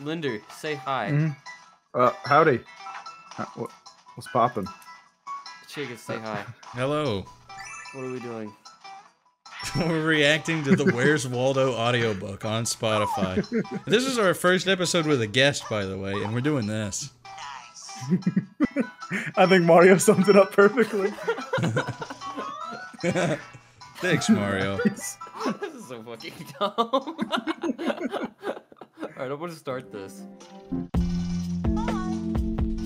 Linder, say hi. Mhm. Uh, howdy. What's poppin'? Chica, say hi. Hello. What are we doing? We're reacting to the Where's Waldo audiobook on Spotify. This is our first episode with a guest, by the way, and we're doing this. I think Mario summed it up perfectly. Thanks, Mario. this is so fucking dumb. Alright, I'm gonna start this.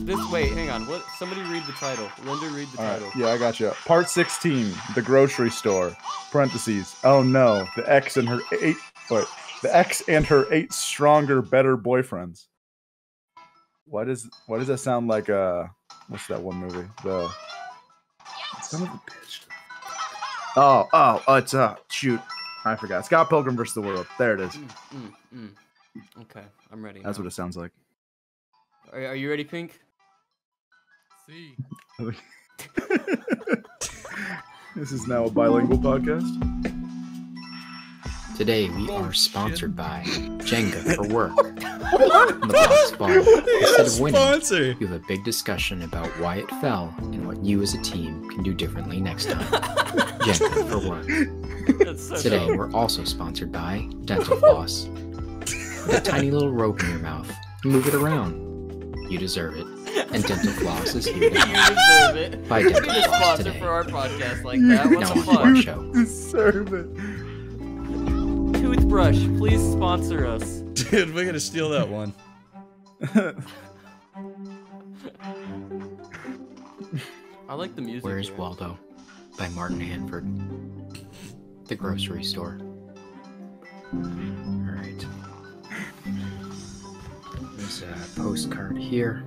This wait, hang on. What somebody read the title. Linder read the All right, title. yeah, I got you. Part 16, the grocery store. Parentheses. Oh no, the ex and her eight. Wait, the ex and her eight stronger, better boyfriends. What is? What does that sound like? Uh, what's that one movie? The son of a bitch. Oh, oh, oh, it's uh, shoot, I forgot. Scott Pilgrim versus the World. There it is. Mm, mm, mm. Okay, I'm ready. That's now. what it sounds like. Are, are you ready, Pink? See. this is now a bilingual podcast. Today we Oh, are shit. sponsored by Jenga for work. On the box ball, instead of winning, you have a big discussion about why it fell and what you as a team can do differently next time. Jenga for work. So Today dumb. we're also sponsored by Dental Floss. With a tiny little rope in your mouth, move it around. You deserve it. And Dental Floss is here you deserve it. Buy We Dental Floss sponsor today. for our podcast like You that. What Now the on fuck? show. Deserve it. Toothbrush, please sponsor us. Dude, we're gonna steal that one. I like the music. Where's here. Waldo? By Martin Handford. The grocery store. Postcard here.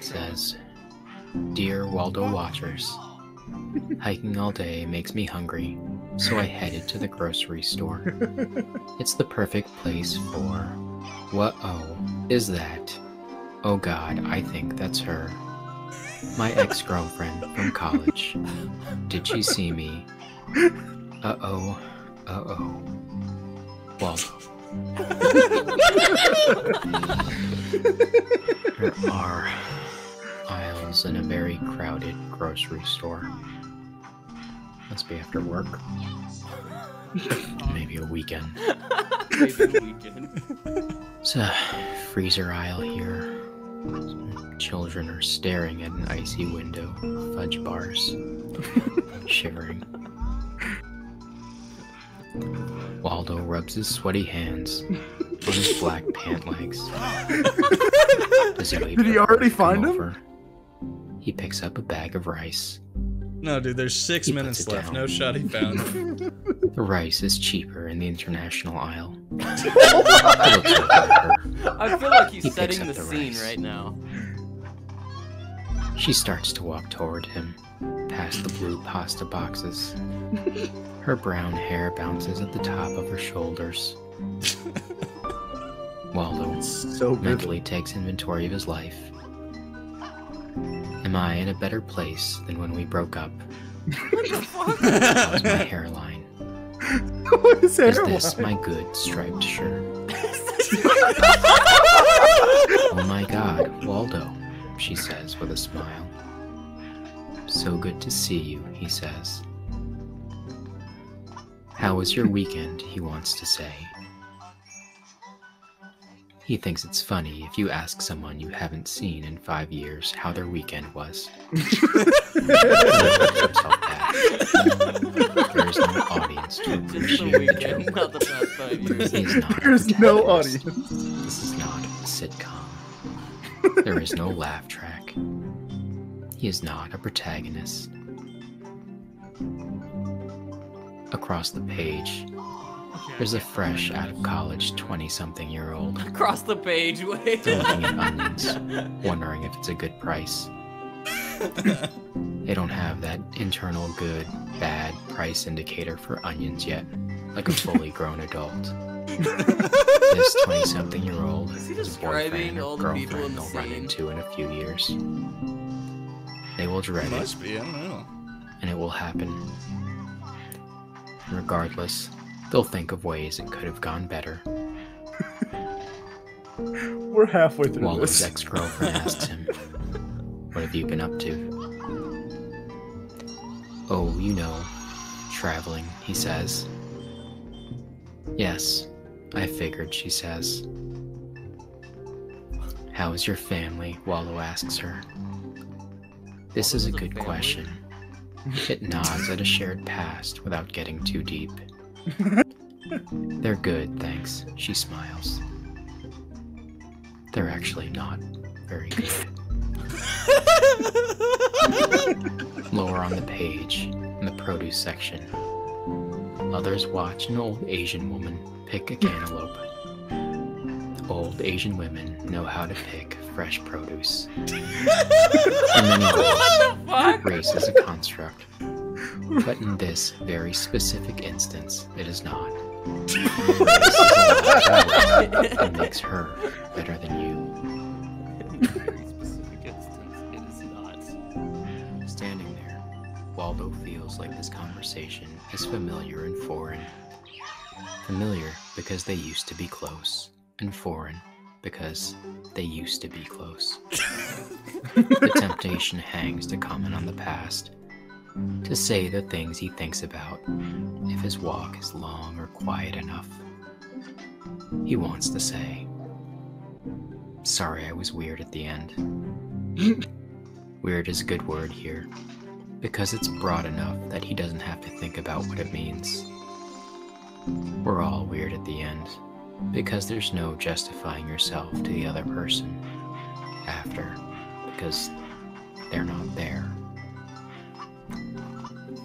Says Dear Waldo Watchers, hiking all day makes me hungry, so I headed to the grocery store. It's the perfect place for. What oh, is that? Oh god, I think that's her. My ex girlfriend from college. Did she see me? Uh oh. Uh oh. Waldo. There are aisles in a very crowded grocery store. Must be after work. Maybe a weekend. Maybe a weekend. It's a freezer aisle here. Some children are staring at an icy window, fudge bars, shivering. Waldo rubs his sweaty hands on his black pant legs. He Did he already find him? over? He picks up a bag of rice. No, dude, there's six He minutes left. down. No shot he found it. The rice is cheaper in the international aisle. He looks over at her. I feel like he's He setting the the scene rice. right now. She starts to walk toward him, past the blue pasta boxes. Her brown hair bounces at the top of her shoulders. Waldo so mentally takes inventory of his life. Am I in a better place than when we broke up? What the fuck? How's my hairline? His Is hairline. this my good striped shirt? Oh my god, Waldo, she says with a smile. So good to see you, he says. How was your weekend? He wants to say. He thinks it's funny if you ask someone you haven't seen in five years how their weekend was. He holds himself back. There is no audience to appreciate the joke. not the past five years. He not a There's no protagonist. audience. This is not a sitcom. There is no laugh track. He is not a protagonist. Across the page, there's a fresh out of college 20 something year old Across the page, wait. looking at onions, wondering if it's a good price. They don't have that internal good, bad price indicator for onions yet, like a fully grown adult. This 20 something year old Is a boyfriend describing or girlfriend the they'll run into in a few years. They will dread it, Must be. I don't know. and it will happen. Regardless, they'll think of ways it could have gone better. We're halfway through Waldo's this. ex girlfriend asks him, What have you been up to? Oh, you know, traveling, he says. Yes, I figured, she says. How is your family? Waldo asks her. This is a Waldo has a good family? question. It nods at a shared past without getting too deep. They're good, thanks, she smiles. They're actually not very good. Lower on the page, in the produce section, others watch an old Asian woman pick a cantaloupe. Old Asian women know how to pick fresh produce. In many ways, race is a construct, but in this very specific instance, it is not. Race is that makes her better than you. Very specific instance, it is not. Standing there, Waldo feels like this conversation is familiar and foreign. Familiar because they used to be close, and foreign because they used to be close. the temptation hangs to comment on the past, to say the things he thinks about, if his walk is long or quiet enough. He wants to say, Sorry I was weird at the end. Weird is a good word here, because it's broad enough that he doesn't have to think about what it means. We're all weird at the end, because there's no justifying yourself to the other person after, because they're not there.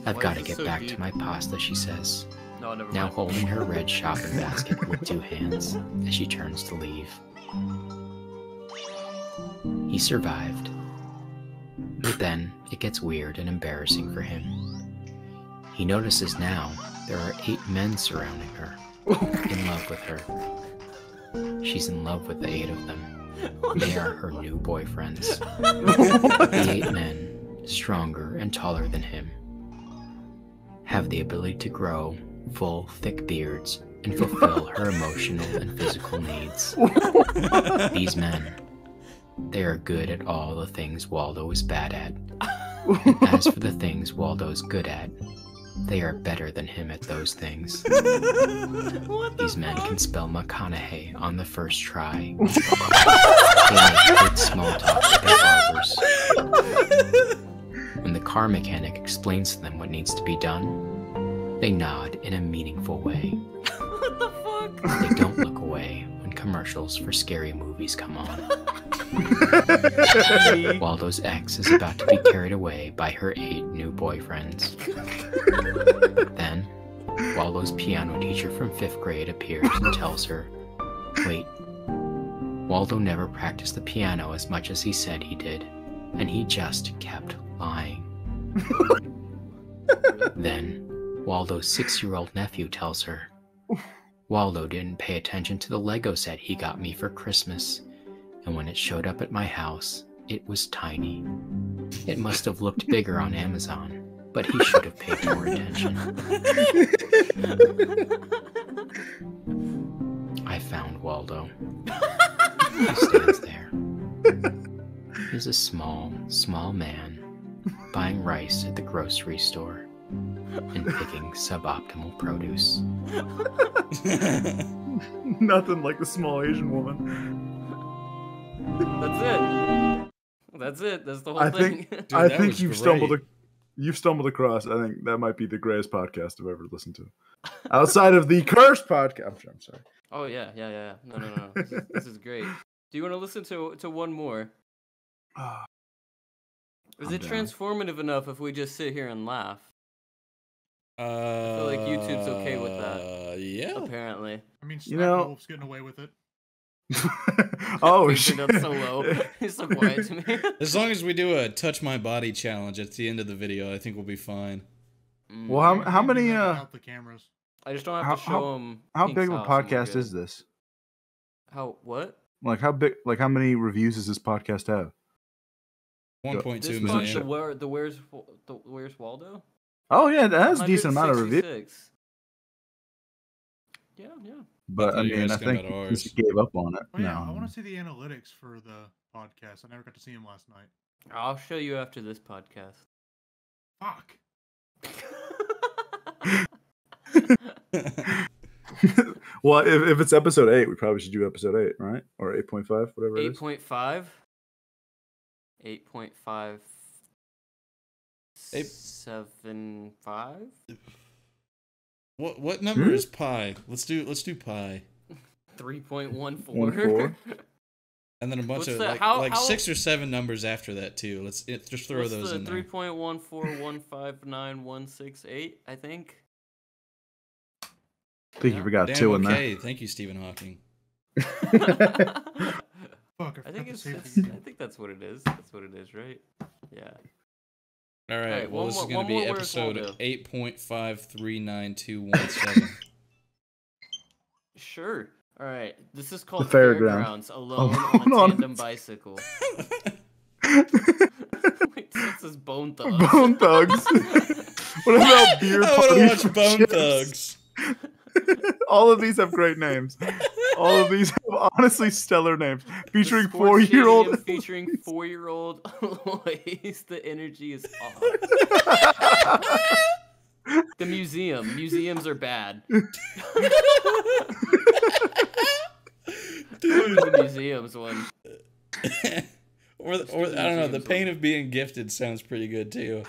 I've got to get so back deep? to my pasta, she says, No, now holding her red shopping basket with two hands as she turns to leave. He survived. But then it gets weird and embarrassing for him. He notices now there are eight men surrounding her, in love with her. She's in love with the eight of them. They are her new boyfriends. The eight men, stronger and taller than him, have the ability to grow full, thick beards and fulfill her emotional and physical needs. These men, they are good at all the things Waldo is bad at. As for the things Waldo's good at, they are better than him at those things. These men can spell McConaughey on the first try. they make good small talk with their barbers. When the car mechanic explains to them what needs to be done, they nod in a meaningful way. What the fuck? They don't look away when commercials for scary movies come on. Waldo's ex is about to be carried away by her eight new boyfriends. then, Waldo's piano teacher from fifth grade appears and tells her, Wait, Waldo never practiced the piano as much as he said he did, and he just kept lying. then, Waldo's six year old nephew tells her, Waldo didn't pay attention to the Lego set he got me for Christmas, and when it showed up at my house, it was tiny. It must have looked bigger on Amazon, but he should have paid more attention. I found Waldo. He stands there. He's a small, small man buying rice at the grocery store and picking suboptimal produce. Nothing like the small Asian woman. That's it. That's it. That's the whole I thing. think Dude, I think you've stumbled great. ac- you've stumbled across. I think that might be the greatest podcast I've ever listened to, outside of the Kursed podcast. I'm, sure, I'm sorry. oh yeah, yeah, yeah. No, no, no. This is, this is great. Do you want to listen to to one more? Is I'm it down. transformative enough if we just sit here and laugh? Uh, feel like YouTube's okay with that. Uh, yeah. Apparently. I mean, You know- Wolf's getting away with it. Oh shit! turned up so low. He's so quiet to me. As long as we do a touch my body challenge at the end of the video, I think we'll be fine. Mm. Well, how how many uh without the cameras? I just don't have how- to how- show him. how big of a podcast is this? How what? Like how big? Like how many reviews does this podcast have? One point This two one, million. the where the where's the where's Waldo? Oh yeah, that has a decent amount of reviews. Yeah, yeah. But I thought you were mean, I think he just gave up on it. Oh yeah, I want to see the analytics for the podcast. I never got to see him last night. I'll show you after this podcast. Fuck. well, if, if it's episode eight, we probably should do episode eight, right? Or eight point five, whatever it Eight is. point five. Eight point five. Eight- Seven five. What what number Hmm? is pi? Let's do let's do pi. Three point one One four. four. And then a bunch What's of the- like, how- like how- six or seven numbers after that too. Let's it, just throw those the in three there. point one four one five nine one six eight? I think. I think Yeah. you forgot Damn, two in okay. Thank you, Stephen Hawking. Fuck. I think it's. it's I think that's what it is. That's what it is, right? Yeah. All right. Alright, well, this more- is going to be episode Waldo? eight point five three nine two one seven. Sure. All right. This is called fairground. Fairgrounds Alone oh, Alone on a on- tandem bicycle. Wait, this is Bone Thugs. Bone Thugs. what about beer I want to watch for Bone chips? Thugs. All of these have great names. All of these have honestly stellar names, featuring four-year-old. featuring four-year-old Alois. The energy is off. The museum. Museums are bad. Dude. The museums one. or, the- or I don't know. The pain of being gifted sounds pretty good too.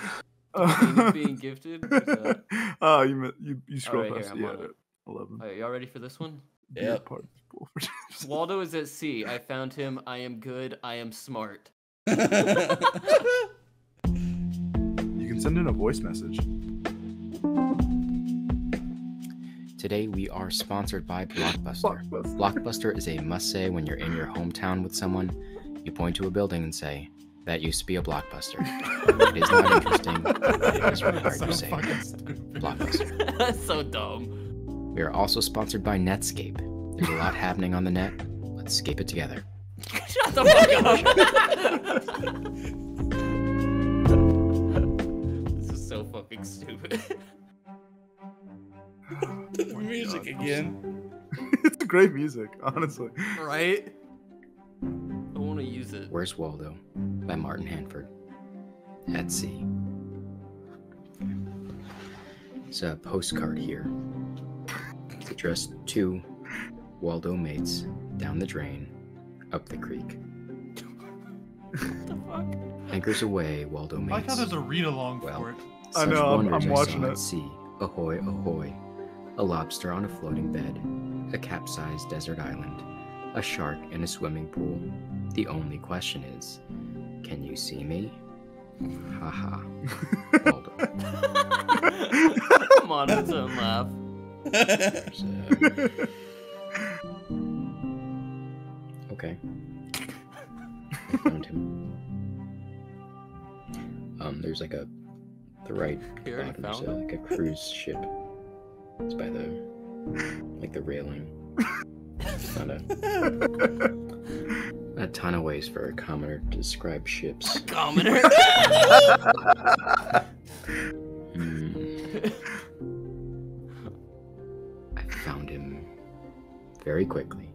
Pain of being gifted? What's that? oh, you you you scroll oh, right, here, past I'm yeah, on it. eleven. Alright, y'all ready for this one? Beer Yep. party for. Waldo is at sea. I found him. I am good. I am smart. You can send in a voice message. Today we are sponsored by Blockbuster. Blockbuster. Blockbuster is a must say when you're in your hometown with someone. You point to a building and say, That used to be a Blockbuster. it is not interesting, but it is really hard so to say. Blockbuster. That's so dumb. We are also sponsored by Netscape. There's a lot happening on the net. Let's scape it together. Shut the fuck up. this is so fucking stupid. the music oh again. it's great music, honestly. right? I want to use it. Where's Waldo? by Martin Handford. At sea. It's a postcard here. It's addressed to Waldo mates down the drain, up the creek. What the fuck? Anchors away, Waldo mates. I thought how mates. there's a read along Well. for it. I know, I'm- wonders I'm I watching saw it. At sea. Ahoy, ahoy. A lobster on a floating bed. A capsized desert island. A shark in a swimming pool. The only question is, can you see me? Haha. Waldo. Come on, it's a laugh. There's a- Okay. I found him. Um, there's like a the right bottom, there's a, like a cruise ship. It's by the like the railing. It's not a a ton of ways for a commoner to describe ships. Commoner. Hmm, I found him very quickly.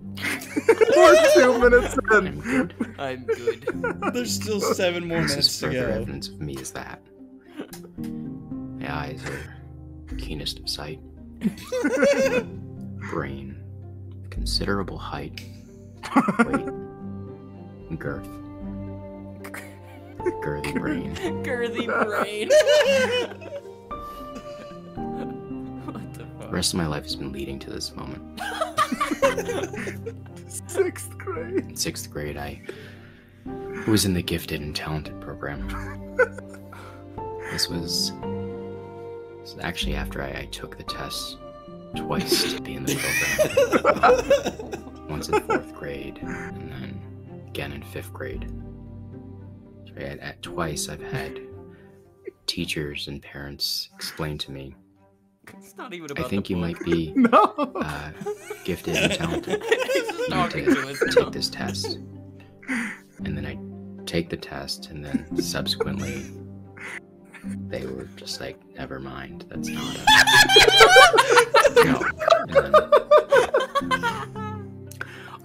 We're two minutes in. I'm good. I'm good. There's still seven more This minutes is to further go. evidence of me is that. My eyes are keenest of sight. Brain, considerable height, weight, girth. Girthy brain. Girthy brain. Rest of my life has been leading to this moment. Sixth grade. In sixth grade, I was in the gifted and talented program. This was, this was actually after I, I took the test twice to be in the program. Once in fourth grade, and then again in fifth grade. So at, at twice, I've had teachers and parents explain to me, It's not even "I think you book. might be No. uh, gifted and talented." You need to to take this test. And then I take the test, and then subsequently, they were just like, never mind, that's not a. no. Then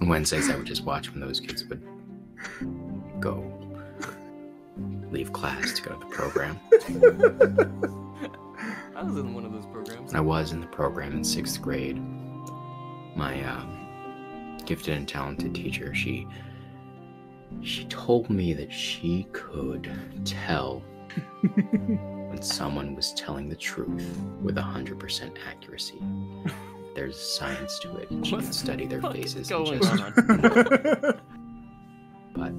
On Wednesdays, I would just watch when those kids would go leave class to go to the program. I was in one of those programs. And I was in the program in sixth grade. My um, gifted and talented teacher, she she told me that she could tell when someone was telling the truth with 100% accuracy. There's science to it. and She What can study their fuck is faces and going just on? but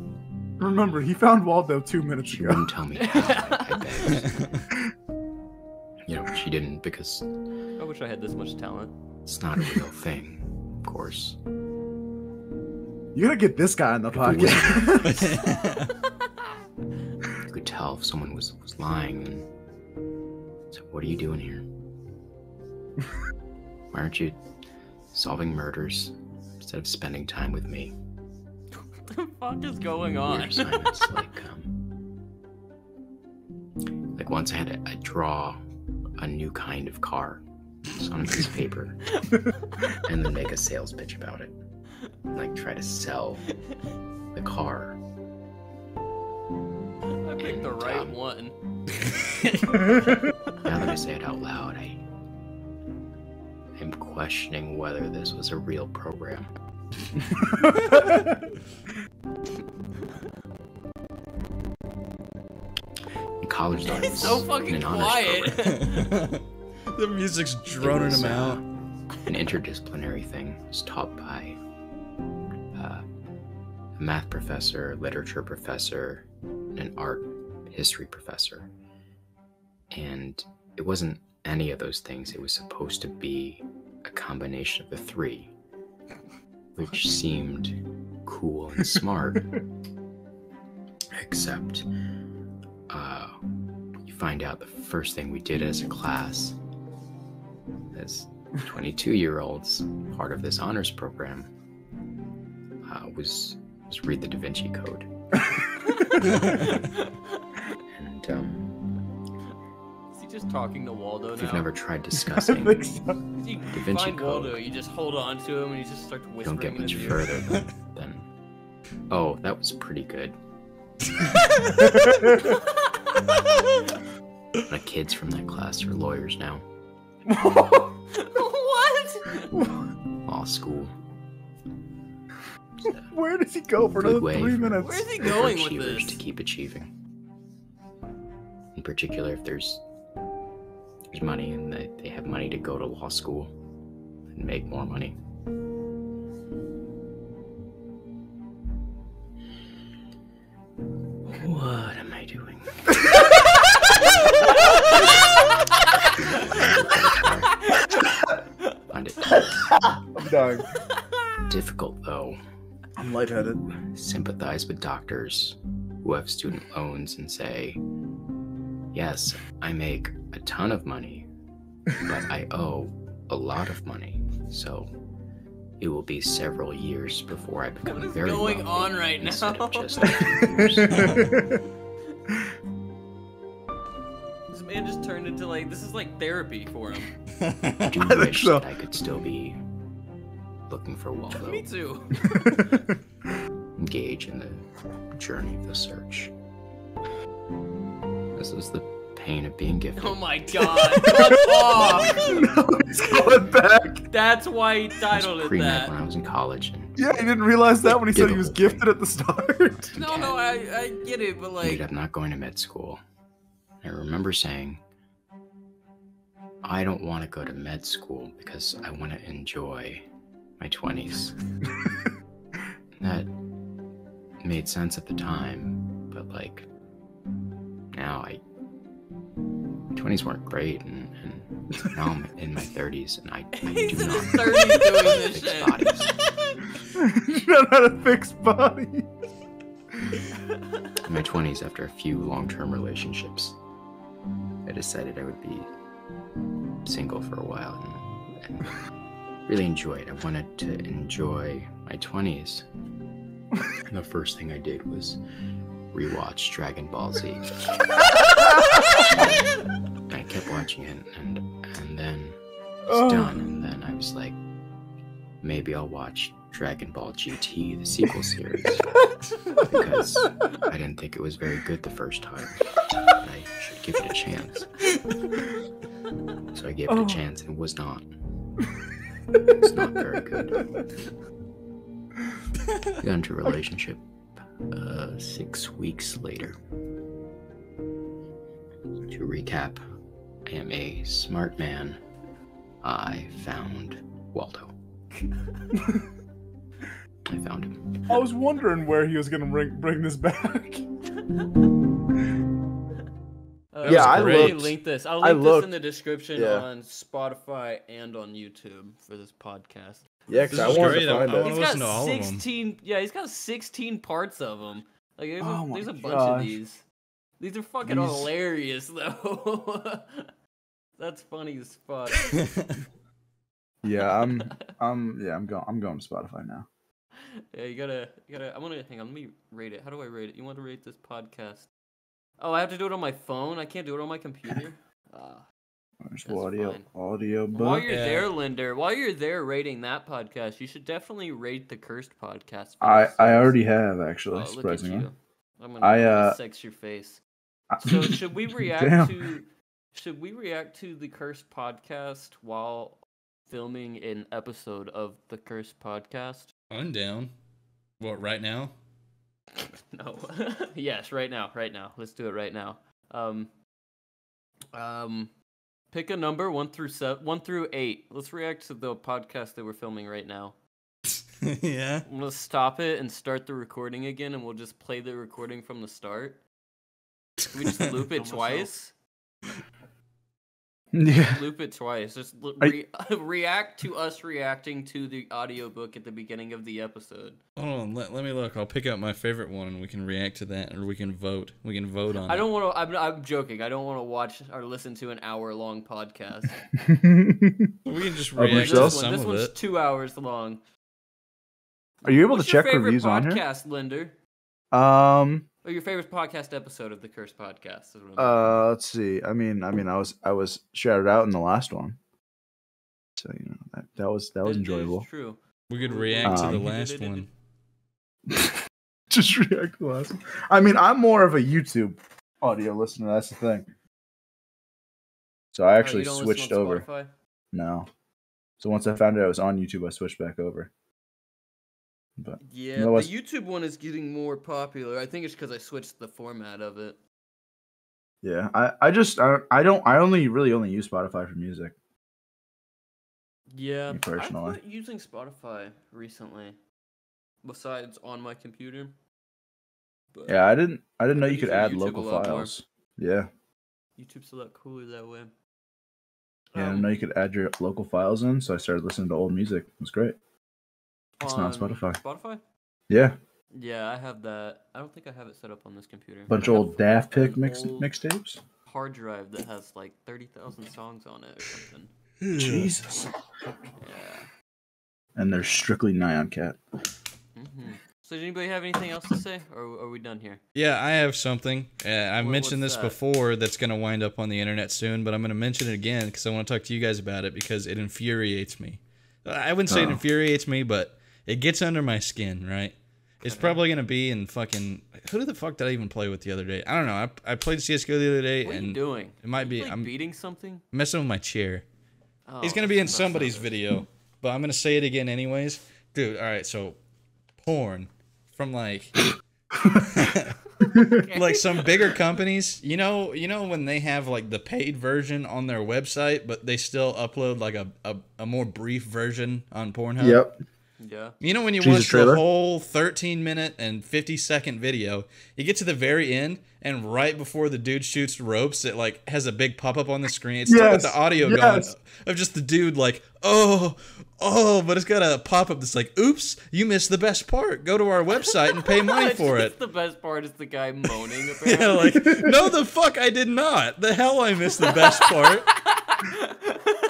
Remember, he found Waldo two minutes she ago. wouldn't tell me how. I, I begged. You know, she didn't because I wish I had this much talent. it's not a real thing, of course. You gotta get this guy on the If it podcast. You could tell if someone was, was lying. And so, what are you doing here? Why aren't you solving murders instead of spending time with me? What the fuck is going on? assignments like um, like once I had a, I draw a new kind of car on a piece of paper and then make a sales pitch about it. Like try to sell the car. I picked the right um, one. Now that I say it out loud, I am questioning whether this was a real program. college, though, I It's so fucking quiet. the music's droning was, him uh, out. An interdisciplinary thing. It was taught by uh, a math professor, literature professor, and an art history professor. And it wasn't any of those things. It was supposed to be a combination of the three, which seemed cool and smart. Except, uh, you find out the first thing we did as a class, as 22 year olds, part of this honors program, uh, was was read the Da Vinci Code. And um, Is he just talking to Waldo if now? you've never tried discussing, so. You Da Vinci find Code. Waldo, you just hold on to him and he just starts whispering. don't get much further than, than oh, that was pretty good. My kids from that class are lawyers now, what? law school. Where does he go for Good another three minutes? Where's he going with this? to keep achieving. In particular, if there's there's money and they, they have money to go to law school and make more money. What am I doing? Find it I'm dying. difficult though. I'm lightheaded. sympathize with doctors who have student loans and say, Yes, I make a ton of money, but I owe a lot of money, so it will be several years before I become What is very going wealthy on right now? just a years. This man just turned into like this is like therapy for him. I do I wish so. that I could still be looking for Waldo, Me too. engage in the journey of the search. This is the pain of being gifted. Oh my god. Fuck off. no, he's going back. That's why he I was titled it pre-med that. when I was in college, Yeah, he didn't realize that when he Did said he was whole gifted thing. at the start. No, no, I, I get it, but ended like, up not going to med school. I remember saying, I don't want to go to med school because I want to enjoy my 20s. that made sense at the time, but like, now I. My 20s weren't great, and, and now I'm in my 30s, and I, I he's do in not his 30s doing this fix shit. bodies. you don't know how to fix body. in my 20s after a few long-term relationships i decided i would be single for a while and, and really enjoy it i wanted to enjoy my 20s and the first thing i did was rewatch dragon ball z i kept watching it and and then it was Oh. done and then i was like maybe I'll watch Dragon Ball GT, the sequel series, because I didn't think it was very good the first time. I should give it a chance. So I gave it Oh. a chance and it was not. It's not very good. We got into a relationship uh, six weeks later. To recap, I am a smart man. I found Waldo. I found him. I was wondering where he was gonna bring bring this back. Uh, Yeah, I'll I definitely looked- link this. I'll I link this in the description yeah. on Spotify and on YouTube for this podcast. Yeah, This is great. I- I wanna He's listen got to all of 'em. 16. Yeah, he's got 16 parts of them. Like there's, Oh a, there's a bunch gosh. of these. These are fucking These- hilarious though. That's funny as fuck. Yeah, I'm I'm yeah, I'm going I'm going to Spotify now. Yeah, you gotta, you gotta. I'm gonna hang on. Let me rate it. How do I rate it? You want to rate this podcast? Oh, I have to do it on my phone. I can't do it on my computer. Ah. There's audio fine. audio While you're Yeah. there, Linder, while you're there rating that podcast, you should definitely rate the Kursed podcast. I I already have Oh, actually, look at surprisingly. you. I'm gonna, I, uh, sex your face. I- So should we react Damn. to should we react to the Kursed podcast while filming an episode of the Kursed podcast? I'm down. What, right now? No. yes, right now, right now. Let's do it right now. Um um pick a number 1 through 7 1 through 8. Let's react to the podcast that we're filming right now. yeah. I'm going to stop it and start the recording again and we'll just play the recording from the start. Can we just loop it twice? yeah. loop it twice. Just l- Are re- react to us reacting to the audiobook at the beginning of the episode. Hold on, let, let me look. I'll pick out my favorite one and we can react to that or we can vote. We can vote on I don't want to. I'm, I'm joking. I don't want to watch or listen to an hour long podcast. We can just react to yourself? This, some one, this of one's it. two hours long. Are you able What's to check favorite reviews on here? podcast, Linder? Um Or your favorite podcast episode of the Curse podcast? is what uh let's see. I mean I mean I was I was shouted out in the last one. So you know that, that was that was It- it is enjoyable. True. We could Um, react to the Um, last one. Just react to the last one. I mean I'm more of a YouTube audio listener, that's the thing. So I Oh, you actually don't switched on over. Spotify? No. So once I found out I was on YouTube, I switched back over. But Yeah, know the YouTube one is getting more popular. I think it's because I switched the format of it. yeah, I, I just I, I don't I only really only use Spotify for music. Yeah, Me I've personally. using Spotify recently, besides on my computer. But Yeah, I didn't I didn't know you could add YouTube local lot more. files. Yeah. YouTube's a lot cooler that way. Yeah, I didn't Um, know you could add your local files in, so I started listening to old music. It was great. It's not on Spotify. Spotify? Yeah. Yeah, I have that. I don't think I have it set up on this computer. Bunch of old Daft Pick mix mixtapes. hard drive that has like thirty thousand songs on it or something. Jesus. Yeah. And they're strictly Nyan Cat. hmm So, does anybody have anything else to say, or are we done here? Yeah, I have something. Uh, I've What- mentioned this that? before that's going to wind up on the internet soon, but I'm going to mention it again because I want to talk to you guys about it because it infuriates me. I wouldn't say it Oh. infuriates me, but it gets under my skin, right? It's probably going to be in fucking. Who the fuck did I even play with the other day? I don't know. I, I played CSGO the other day What are you and doing? it might You, be. like, I'm beating something. messing with my chair. Oh, He's gonna be in somebody's video, but I'm gonna say it again anyways. Dude, all right, so porn from like like some bigger companies. You know, you know when they have like the paid version on their website, but they still upload like a a, a more brief version on Pornhub. Yep. Yeah. You know when you Jesus watch the whole 13 minute and 50 second video, you get to the very end, and right before the dude shoots ropes, it like has a big pop up on the screen. It's still got Yes, the audio yes. going of just the dude like, oh, oh, but it's got a pop up that's like, oops, you missed the best part. Go to our website and pay money for It's it. The best part is the guy moaning. Yeah, like, no, the fuck, I did not. The hell, I missed the best part.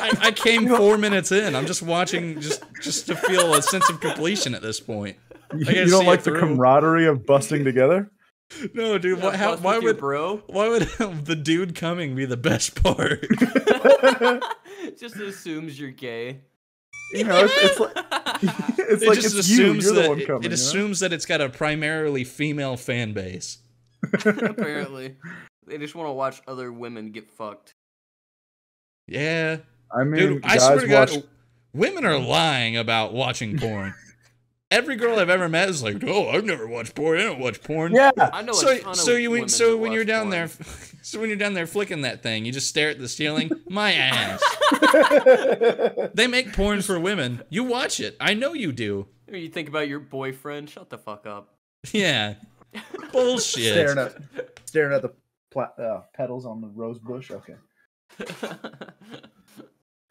I, I came four minutes in. I'm just watching, just just to feel a sense of completion at this point. You, you don't like the through. camaraderie of busting together? No, dude. Yeah, What, how, why would bro? why would the dude coming be the best part? Just assumes you're gay. You know, it's, it's like it's It like just it's you. assumes You're the one it, coming. it you know? assumes that it's got a primarily female fan base. Apparently, they just want to watch other women get fucked. Yeah, I mean, dude. I guys swear to God, watch. women are lying about watching porn. Every girl I've ever met is like, "Oh, I've never watched porn. I don't watch porn." Yeah, I know a So, ton so of you women so when you're down porn. there, so when you're down there flicking that thing, you just stare at the ceiling. My ass. They make porn for women. You watch it. I know you do. You think about your boyfriend. Shut the fuck up. Yeah. Bullshit. staring at staring at the pla- uh, petals on the rose bush. Okay,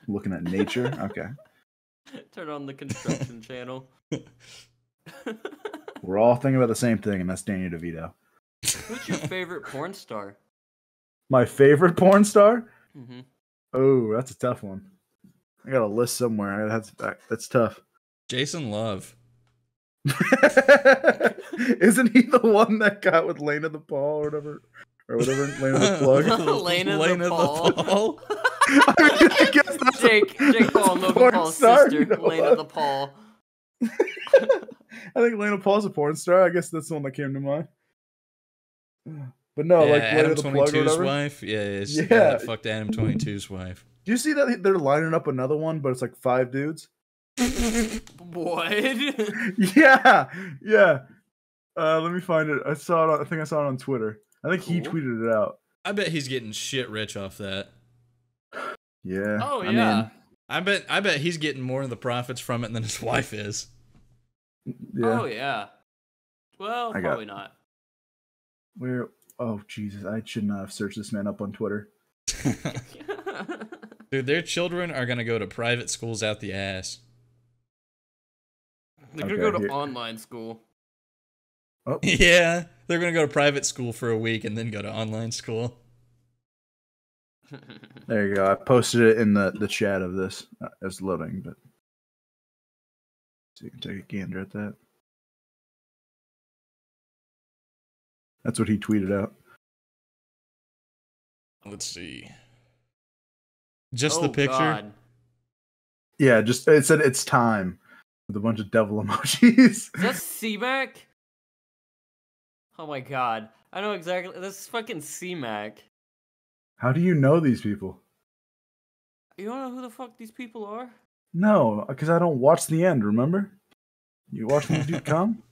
looking at nature. Okay, Turn on the construction channel. we're all thinking about the same thing, and that's Danny DeVito. Who's your favorite porn star? My favorite porn star. hmm Oh, that's a tough one. I got a list somewhere. That's that's tough. Jason Luv. Isn't he the one that got with Lane Lena the Paul or whatever, or whatever Lena the Plug? Lena the Paul. Paul. I, mean, I guess that's a- Jake, Jake Paul, and Logan Paul's star, sister, you know Lena what? the Paul. I think Lena Paul's a porn star. I guess that's the one that came to mind. But no, yeah, like Lena Adam the Plug or 22's wife. Yeah, it's yeah. Yeah. that fucked Adam 22's wife. Do you see that they're lining up another one, but it's like five dudes? What? yeah, yeah. Uh, let me find it. I saw it. On, I think I saw it on Twitter. I think he tweeted it out. I bet he's getting shit rich off that. Yeah. Oh I yeah. mean, I bet I bet he's getting more of the profits from it than his wife is. yeah. Oh yeah. Well, I got- probably not. Where? Oh Jesus! I should not have searched this man up on Twitter. Dude, their children are gonna go to private schools out the ass. They're gonna Okay, go to here- online school. Oh, Yeah, they're gonna go to private school for a week and then go to online school. There you go. I posted it in the the chat of this. Uh, it's loading, but so you can take a gander at that. That's what he tweeted out. Let's see. Just oh, the picture. God. Yeah, just it said it's time with a bunch of devil emojis. Is that C-Mac? Oh my god. I know exactly. That's fucking C-Mac. How do you know these people? You don't know who the fuck these people are? No, because I don't watch the end. Remember? You watch the dude come?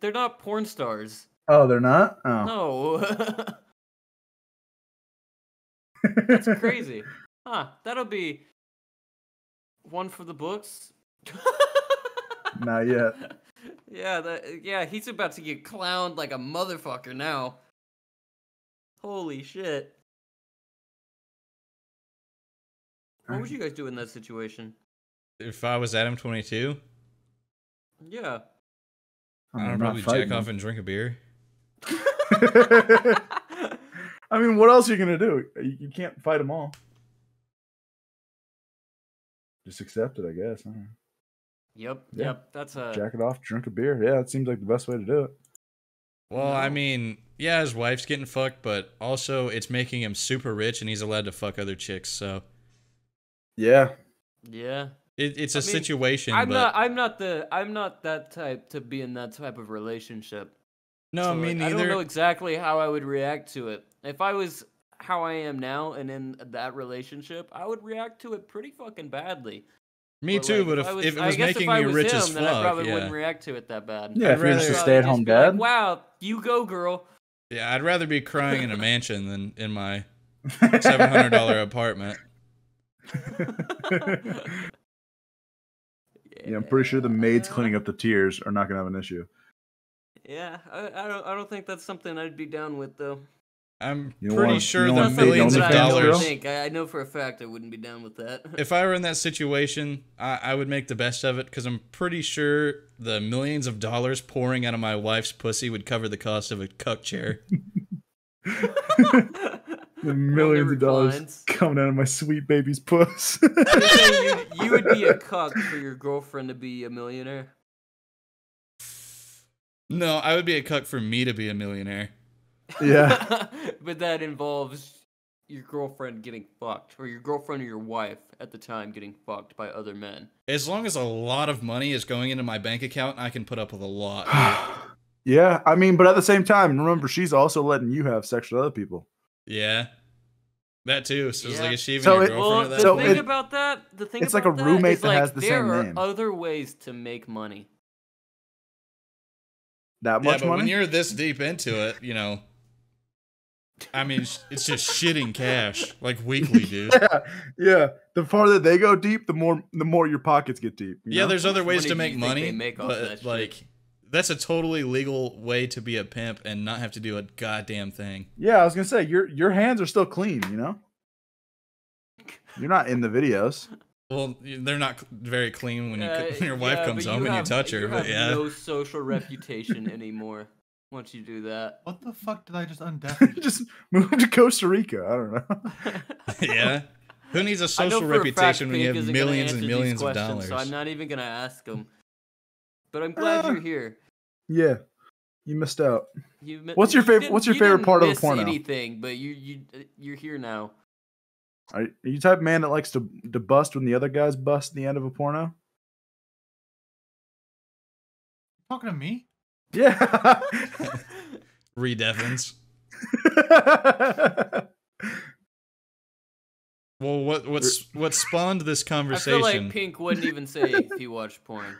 They're not porn stars. Oh, they're not. Oh, No. That's crazy. Huh. That'll be one for the books. not yet. Yeah, that, yeah, he's about to get clowned like a motherfucker now. Holy shit. What would you guys do in that situation? If I was Adam 22, Yeah. I I mean, would not probably fighting jack off and drink a beer. I mean, what else are you gonna do? You, you can't fight them all. Just accept it, I guess. I. Yep, Yeah. yep. That's a Jack it off, drink a beer. Yeah, it seems like the best way to do it. Well, I mean, yeah, his wife's getting fucked, but also it's making him super rich and he's allowed to fuck other chicks. So Yeah. yeah. it, it's a I mean, situation. I'm but not. I'm not the. I'm not that type to be in that type of relationship. no, So, me like, I don't know exactly how I would react to it. If I was how I am now and in that relationship, I would react to it pretty fucking badly. Me But, too, like, but if, I was, if it was making if I was rich him, as then I probably yeah. wouldn't react to it that bad. Yeah, I'd if you're just a rather- stay at home Just be like, dad. wow, you go, girl. Yeah, I'd rather be crying in a mansion than in my seven hundred dollar apartment. Yeah, I'm pretty sure the maids cleaning up the tears are not gonna have an issue. Yeah, I, I don't. I don't think that's something I'd be down with though. I'm You pretty want- sure you the That's millions of that I OnlyFans don't girl? dollars. think. I, I know for a fact I wouldn't be down with that. If I were in that situation, I, I would make the best of it because I'm pretty sure the millions of dollars pouring out of my wife's pussy would cover the cost of a cuck chair. The millions of dollars reclines. coming out of my sweet baby's puss. You're you, you would be a cuck for your girlfriend to be a millionaire. No, I would be a cuck for me to be a millionaire. yeah. but that involves your girlfriend getting fucked, or your girlfriend or your wife at the time getting fucked by other men. As long as a lot of money is going into my bank account, I can put up with a lot. yeah, I mean, but at the same time, remember she's also letting you have sex with other people. Yeah. That too. So it's like, is she even So your it- girlfriend Well, that the So thing it- about that, the thing it's like a about that roommate is, that like, has the there same are name. other ways to make money. That yeah, much but when money? you're this deep into it, you know, I mean, it's just shitting cash like weekly, dude. yeah, yeah. The farther they go deep, the more the more your pockets get deep. you Yeah, know? there's other ways to make money, they make off but that shit? like, that's a totally legal way to be a pimp and not have to do a goddamn thing. yeah. I was gonna say your your hands are still clean. You know, you're not in the videos. Well, they're not very clean when you Uh, when your wife yeah, comes but home and you touch her, you but have yeah, no social reputation anymore once you do that. What the fuck did I just undeafen? Just move to Costa Rica. I don't know. yeah. Who needs a social for a reputation when you have millions and millions of questions, dollars? So I'm not even gonna ask him. But I'm glad Ah. you're here. yeah, you missed out. You, mi- What's your you fav- what's your you favorite part of the miss porno? Anything, but you you uh, you're here now. Are, are you type of man that likes to to bust when the other guys bust at the end of a porno? Talking to me? Yeah. Redefins. Well, what what's what spawned this conversation? I feel conversation? like Pink wouldn't even say if he watched porn.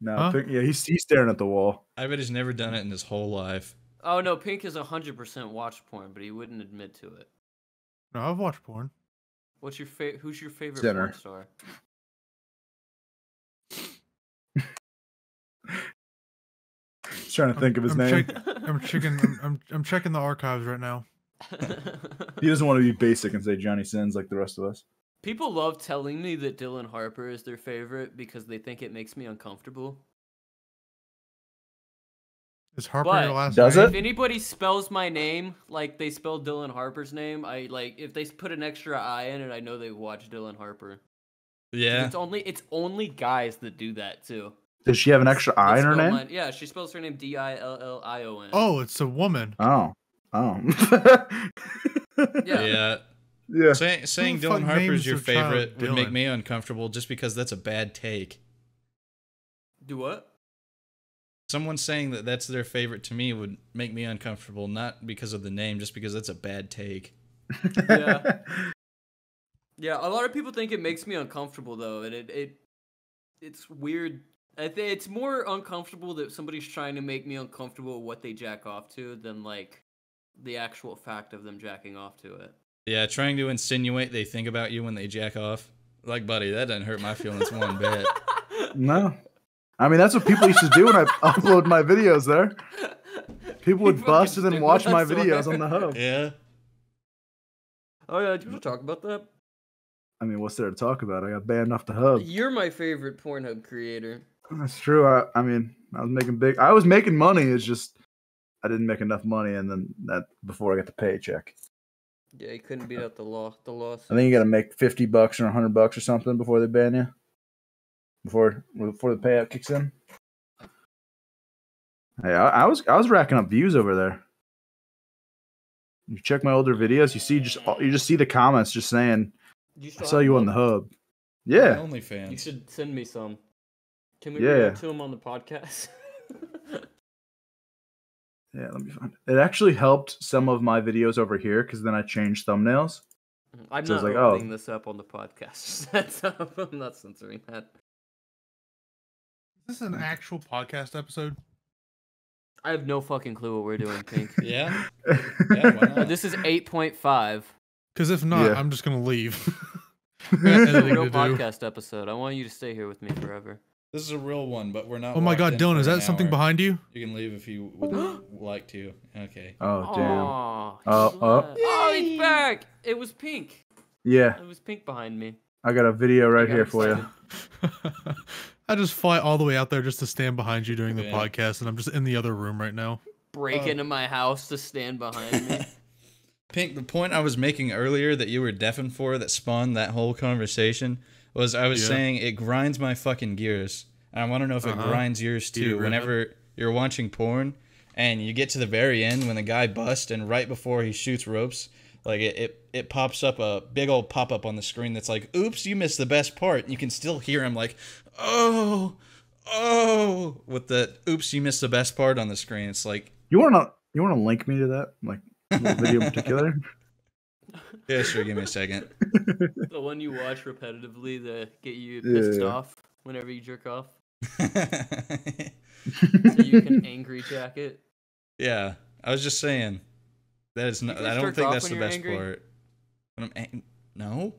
No, Huh? Pink- yeah, he's he's staring at the wall. I bet he's never done it in his whole life. Oh no, Pink is hundred percent watch porn, but he wouldn't admit to it. No, I've watched porn. What's your favorite? Who's your favorite Sinner. porn star? He's trying to think of his I'm name. check- I'm checking. I'm, I'm I'm checking the archives right now. He doesn't want to be basic and say Johnny Sins like the rest of us. People love telling me that Dillion Harper is their favorite because they think it makes me uncomfortable. Is Harper But- your last Does name? it? If anybody spells my name like they spell Dillion Harper's name, I like if they put an extra I in it, I know they watch Dillion Harper. Yeah. It's only it's only guys that do that too. Does she have an extra That I in her name? mine- Yeah, she spells her name D I L L I O N. Oh, it's a woman. Oh, oh. Yeah. Yeah. Yeah. Say, saying Dillion Harper's names your favorite would make me uncomfortable just because that's a bad take. Do what? Someone saying that that's their favorite to me would make me uncomfortable, not because of the name, just because that's a bad take. Yeah. Yeah, a lot of people think it makes me uncomfortable though, and it it it's weird. I think it's more uncomfortable that somebody's trying to make me uncomfortable with what they jack off to than like the actual fact of them jacking off to it. Yeah, trying to insinuate they think about you when they jack off. Like, buddy, that doesn't hurt my feelings one bit. no. I mean, that's what people used to do when I upload my videos there. People would You bust and then watch my videos on the hub. Yeah. Oh yeah, do you want to talk about that? I mean, what's there to talk about? I got banned off the hub. You're my favorite Pornhub creator. That's true. I, I mean, I was making big. I was making money. It's just I didn't make enough money, and then that before I got the paycheck. Yeah, you couldn't beat out the law. The loss. I think you got to make fifty bucks or hundred bucks or something before they ban you. Before before the payout kicks in. Hey, I, I was I was racking up views over there. You check my older videos, you see just you just see the comments just saying You I saw you on the hub. Yeah, OnlyFans. You should send me some. Can we Yeah. react to him on the podcast? yeah. Let me find. It. it actually helped some of my videos over here because then I changed thumbnails. Mm-hmm. I'm So not like, oh. this up on the podcast. That's I'm not censoring that. Is this is an actual podcast episode? I have no fucking clue what we're doing, Pink. Yeah. Yeah, why not? this is 8.5. Because if not, Yeah. I'm just gonna leave. It's a real do. podcast episode. I want you to stay here with me forever. This is a real one, but we're not. Oh my god, Dylan, is that something hour. behind you? You can leave if you would like to. Okay. oh damn. Aw, he Oh, oh. oh, he's back. It was pink. Yeah, It was pink behind me. I got a video right got here for you. I just fly all the way out there just to stand behind you during the Yeah. podcast, and I'm just in the other room right now. Break Oh. into my house to stand behind me. Pink, the point I was making earlier that you were deafened for that spawned that whole conversation was I was Yeah. saying it grinds my fucking gears. And I want to know if it Uh-huh. grinds yours too. agree? Whenever you're watching porn and you get to the very end when the guy busts, and right before he shoots ropes, like it, it, it pops up a big old pop up on the screen that's like, "Oops, you missed the best part." And you can still hear him like, "Oh, oh," with the "Oops, you missed the best part" on the screen. It's like, You wanna you wanna link me to that like little video in particular? yeah, sure, give me a second. The one you watch repetitively to get you pissed Yeah. off whenever you jerk off, yeah, so you can angry jack it. I was just saying that is not. I don't think that's the best angry? part. When I'm ang- no,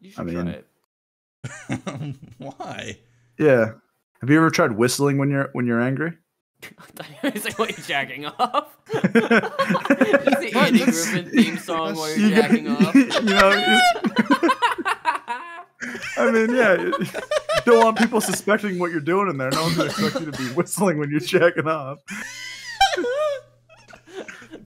You should I try mean- it. why? yeah. Have you ever tried whistling when you're when you're angry? I thought you were like, "What, you jacking off?" Just the Andy Griffith theme song while you're You get- jacking off. you know, I mean, yeah. You don't want people suspecting what you're doing in there. No one's gonna expect you to be whistling when you're jacking off.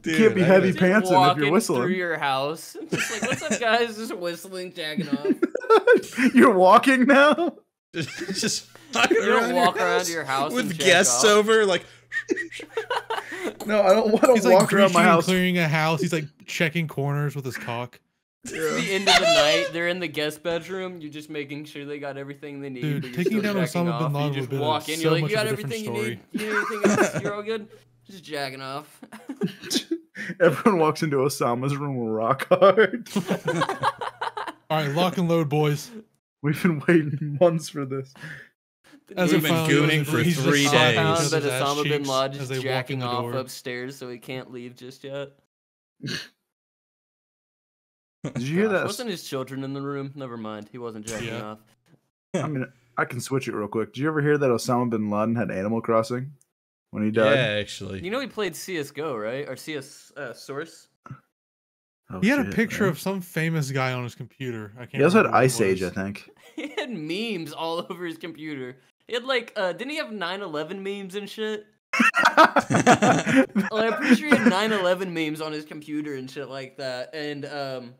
Dude, can't be I heavy gotta- pantsing if you're whistling. through your house. Just like, what's up, guys? Just whistling, jacking off. you're walking now. just walking You don't around walk your around your house with guests off. over, like No, I don't want He's to like walk around my house. clearing a house. He's like checking corners with his cock. It's the end of the night. They're in the guest bedroom. You're just making sure they got everything they need. Dude, but taking down jacking Osama bin off. Laden You just would've been walk in. so You're like, you got a different everything you need. You need anything else? You're all good. Just jacking off. Everyone walks into Osama's room rock hard. All right, lock and load, boys. We've been waiting months for this. As We've it been gooning for he's three days. each Found other's that ass Osama bin Laden is jacking off door. upstairs, so he can't leave just yet. Did you hear that? Wasn't his children in the room? Never mind. He wasn't jacking Yeah. off. I mean, I can switch it real quick. Did you ever hear that Osama bin Laden had Animal Crossing when he died? yeah, actually. You know he played CS:GO, right? Or CS uh, Source. Oh, He had a picture man. of some famous guy on his computer. I can't. He also had remember who it Ice Age, I think. He had memes all over his computer. He had like, uh, didn't he have 9/11 memes and shit? Like, I'm pretty sure he had 9/11 memes on his computer and shit like that, and um,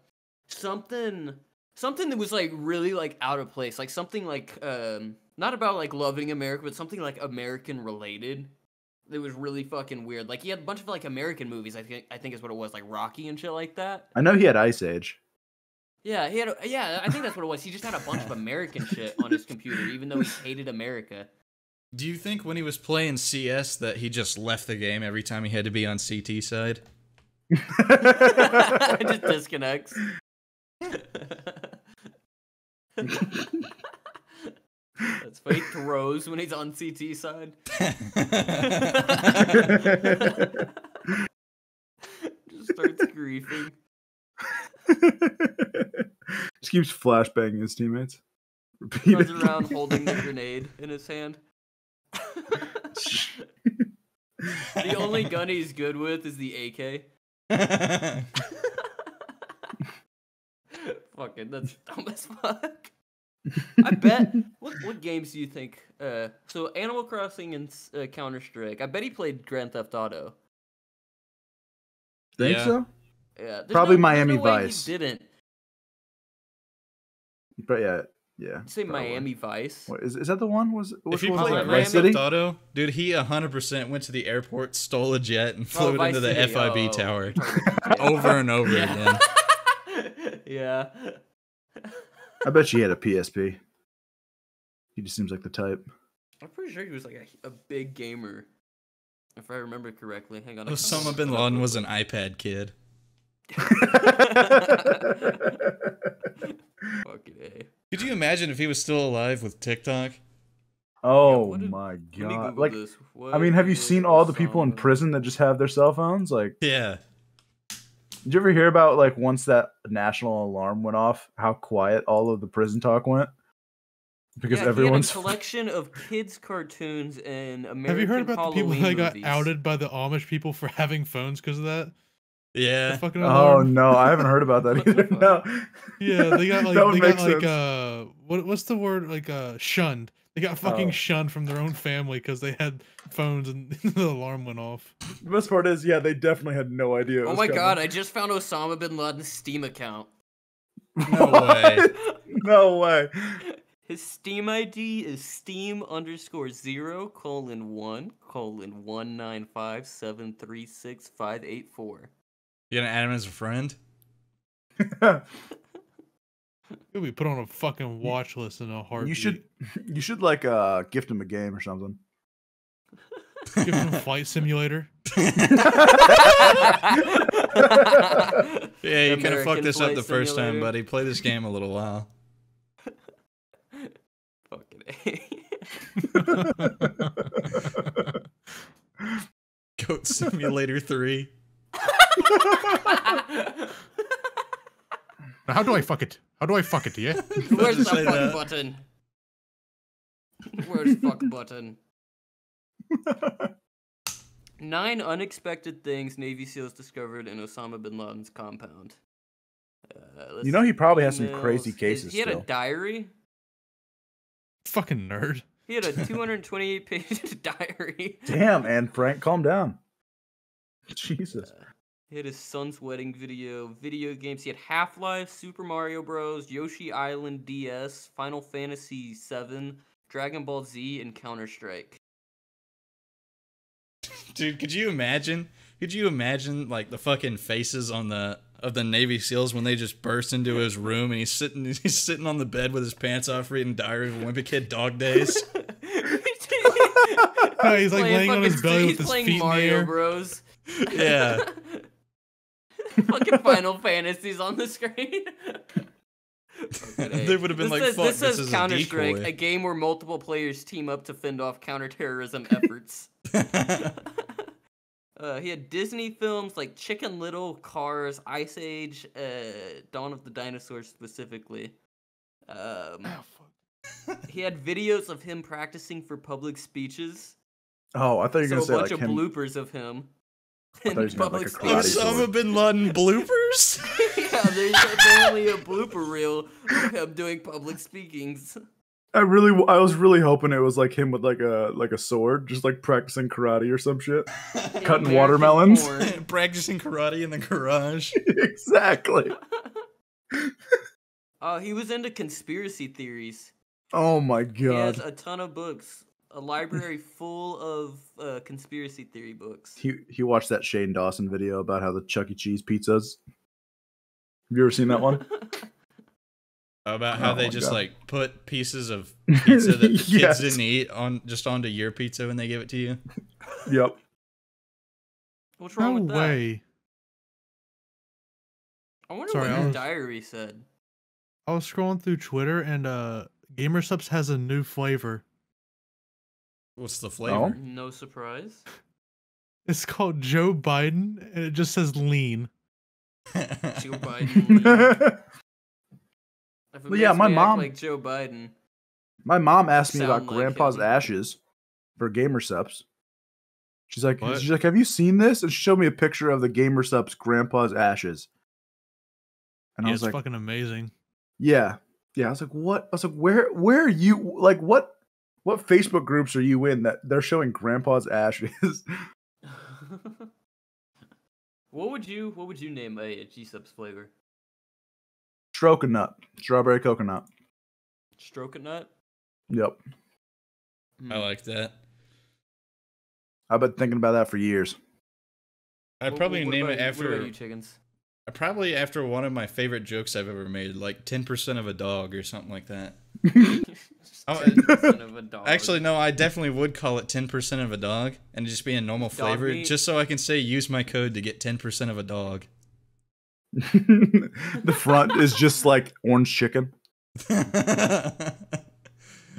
something, something that was like really like out of place, like something like um, not about like loving America, but something like American related. It was really fucking weird. Like he had a bunch of like American movies. I think I think is what it was, like Rocky and shit like that. I know he had Ice Age. Yeah, he had. A, yeah, I think that's what it was. He just had a bunch of American shit on his computer, even though he hated America. Do you think when he was playing CS that he just left the game every time he had to be on CT side? just disconnects. That's fake throws when he's on CT side. Just starts griefing. Just keeps flashbanging his teammates. Runs around holding the grenade in his hand. the only gun he's good with is the AK. Fucking, that's dumb as fuck. I bet. What what games do you think? Uh, so Animal Crossing and uh, Counter Strike. I bet he played Grand Theft Auto. Think Yeah. so? Yeah, there's Probably no, Miami no way he Vice. didn't But yeah, yeah. say probably. Miami Vice. What, is, is that the one? Was if which he played? Miami Grand City? Theft Auto, dude, he 100% went to the airport, stole a jet, and oh, flew it Oh, Vice into the FIB Oh, tower over and over Yeah. again. yeah. I bet you he had a PSP. He just seems like the type. I'm pretty sure he was like a, a big gamer, if I remember correctly. Hang on. Osama bin Laden was an iPad kid. Fucking A. Could you imagine if he was still alive with TikTok? oh what did- my Let me god! Like, this. I mean, have you seen all the people in prison that just have their cell phones? Like, Yeah. did you ever hear about like once that national alarm went off, how quiet all of the prison talk went? Because yeah, everyone's he had a collection of kids' cartoons and American Have you heard about the people Halloween that got outed by the Amish people for having phones because of that? The Yeah. fucking Oh no, I haven't heard about that either. No. Yeah, they got like they make got like sense. uh what what's the word like uh shunned. They got fucking Oh. shunned from their own family because they had phones and the alarm went off. The best part is, yeah, they definitely had no idea. it Oh was my coming. god, I just found Osama bin Laden's Steam account. No way. no way. His Steam ID is Steam underscore zero colon one colon one nine five seven three six five eight four. You gonna add him as a friend? He'll be put on a fucking watch list in a heartbeat. you should you should like uh gift him a game or something. give him a flight simulator. Yeah, you kind of fucked this up the first time, buddy. Play this game a little while. Fucking A. Goat Simulator 3. Now, how do I fuck it? How do I fuck it? Yeah. Where's the fuck that. button? Where's fuck button? Nine unexpected things Navy SEALs discovered in Osama bin Laden's compound. Uh, You know he see, probably has some crazy emails. His- cases He had a diary. fucking nerd. He had a 228 page diary. Damn, and Frank, calm down. Jesus. He had his son's wedding video, video games. He had Half Life, Super Mario Bros., Yoshi Island DS, Final Fantasy VII, Dragon Ball Z, and Counter Strike. Dude, could you imagine? Could you imagine like the fucking faces on the of the Navy SEALs when they just burst into his room and he's sitting he's sitting on the bed with his pants off reading Diary of a Wimpy Kid Dog Days? No, he's like laying on his belly with his feet in the Mario air. Bros. Yeah. fucking Final Fantasies on the screen. They would have been this like, says, "Fuck, this this says is a Counter Strike, a game where multiple players team up to fend off counterterrorism efforts. Uh, he had Disney films like Chicken Little, Cars, Ice Age, uh, Dawn of the Dinosaurs specifically. Um, he had videos of him practicing for public speeches. Oh, I thought you were So a gonna bunch say of like him. bloopers of him. I thought he was in have, like, public a karate speeches. sword. Osama bin Laden bloopers? yeah, there's apparently a blooper reel of him doing public speakings. I really, I was really hoping it was like him with like a like a sword, just like practicing karate or some shit. Cutting American watermelons? porn. Practicing karate in the garage. exactly. Oh, he was into conspiracy theories. Oh my god! He has a ton of books, a library full of uh, conspiracy theory books. He he watched that Shane Dawson video about how the Chuck E. Cheese pizzas. Have you ever seen that one? About how Oh they just God. like put pieces of pizza that the kids Yes. didn't eat on just onto your pizza when they give it to you. yep. What's wrong No with that? way. I wonder Sorry, what I his was- diary said. I was scrolling through Twitter and uh Gamer Supps has a new flavor. What's the flavor? No surprise. It's called Joe Biden and it just says lean. Joe Biden. If Well, yeah, my mom- like Joe Biden. My mom asked me about like Grandpa's him. ashes for Gamer Supps. She's like, What? she's like, have you seen this? And she showed me a picture of the Gamer Supps Grandpa's ashes. And I was it's like, fucking amazing. yeah, yeah. I was like, what? I was like, where, where are you? Like, what, what Facebook groups are you in that they're showing Grandpa's ashes? what would you What would you name a, a G Supps flavor? Stroke-a-nut, strawberry coconut. Stroke a nut. Yep, Hmm. I like that. I've been thinking about that for years. I'd probably what name about it after What about you, chickens? Probably after one of my favorite jokes I've ever made, like ten percent of a dog or something like that. Oh, 10% of a dog. Actually, no, I definitely would call it ten percent of a dog and just be a normal Dog flavor, meat? just so I can say use my code to get ten percent of a dog. the front is just like orange chicken.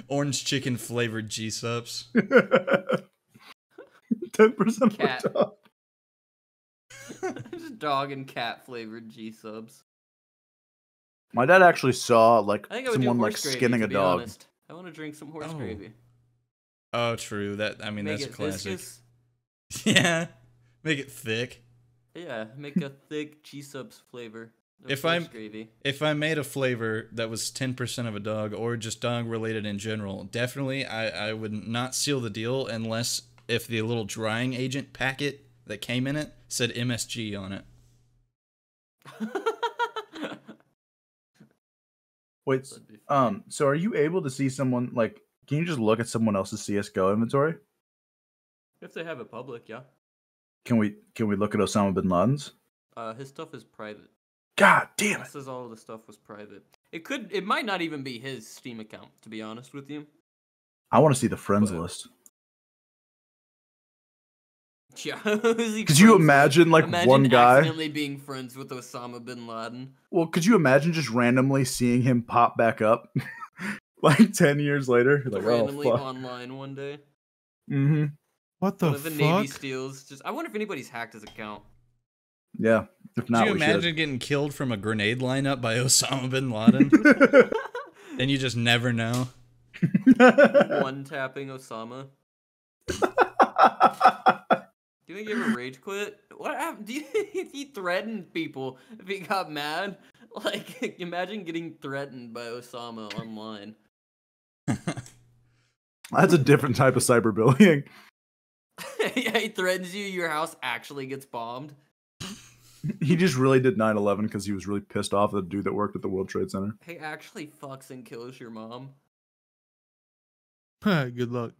Orange chicken flavored G supps. Ten percent of a dog. Just dog and cat flavored G Supps. My dad actually saw like I think I someone like gravy, skinning a dog. honest. I want to drink some horse Oh. gravy. Oh, true. That I mean Make that's a it classic. viscous. Yeah, make it thick. Yeah, make a thick G Supps flavor. If I'm- If I made a flavor that was ten percent of a dog or just dog related in general, definitely I I would not seal the deal unless if the little drying agent packet that came in it said MSG on it. Wait, That'd be fun. um, so are you able to see someone like? Can you just look at someone else's CS:GO inventory? if they have it public, yeah. Can we can we look at Osama bin Laden's? Uh, his stuff is private. God damn It it! says all the stuff was private. It could. It might not even be his Steam account, to be honest with you. I want to see the friends But- list. Yeah. Could you imagine like Imagine one guy? accidentally being friends with Osama bin Laden. Well, could you imagine just randomly seeing him pop back up, like ten years later? Like, randomly oh online one day. Mm-hmm. What the One of the Navy steals. Just, I wonder if anybody's hacked his account. Yeah. If Could not, you we imagine getting killed from a grenade lineup by Osama bin Laden? and you just never know. One tapping Osama. Do you think he ever rage quit? What happened? Do you think he threatened people if he got mad? Like, imagine getting threatened by Osama online. That's a different type of cyberbullying. yeah, he threatens you, your house actually gets bombed. He just really did 9/11 because he was really pissed off at the dude that worked at the World Trade Center. He actually fucks and kills your mom. Good luck.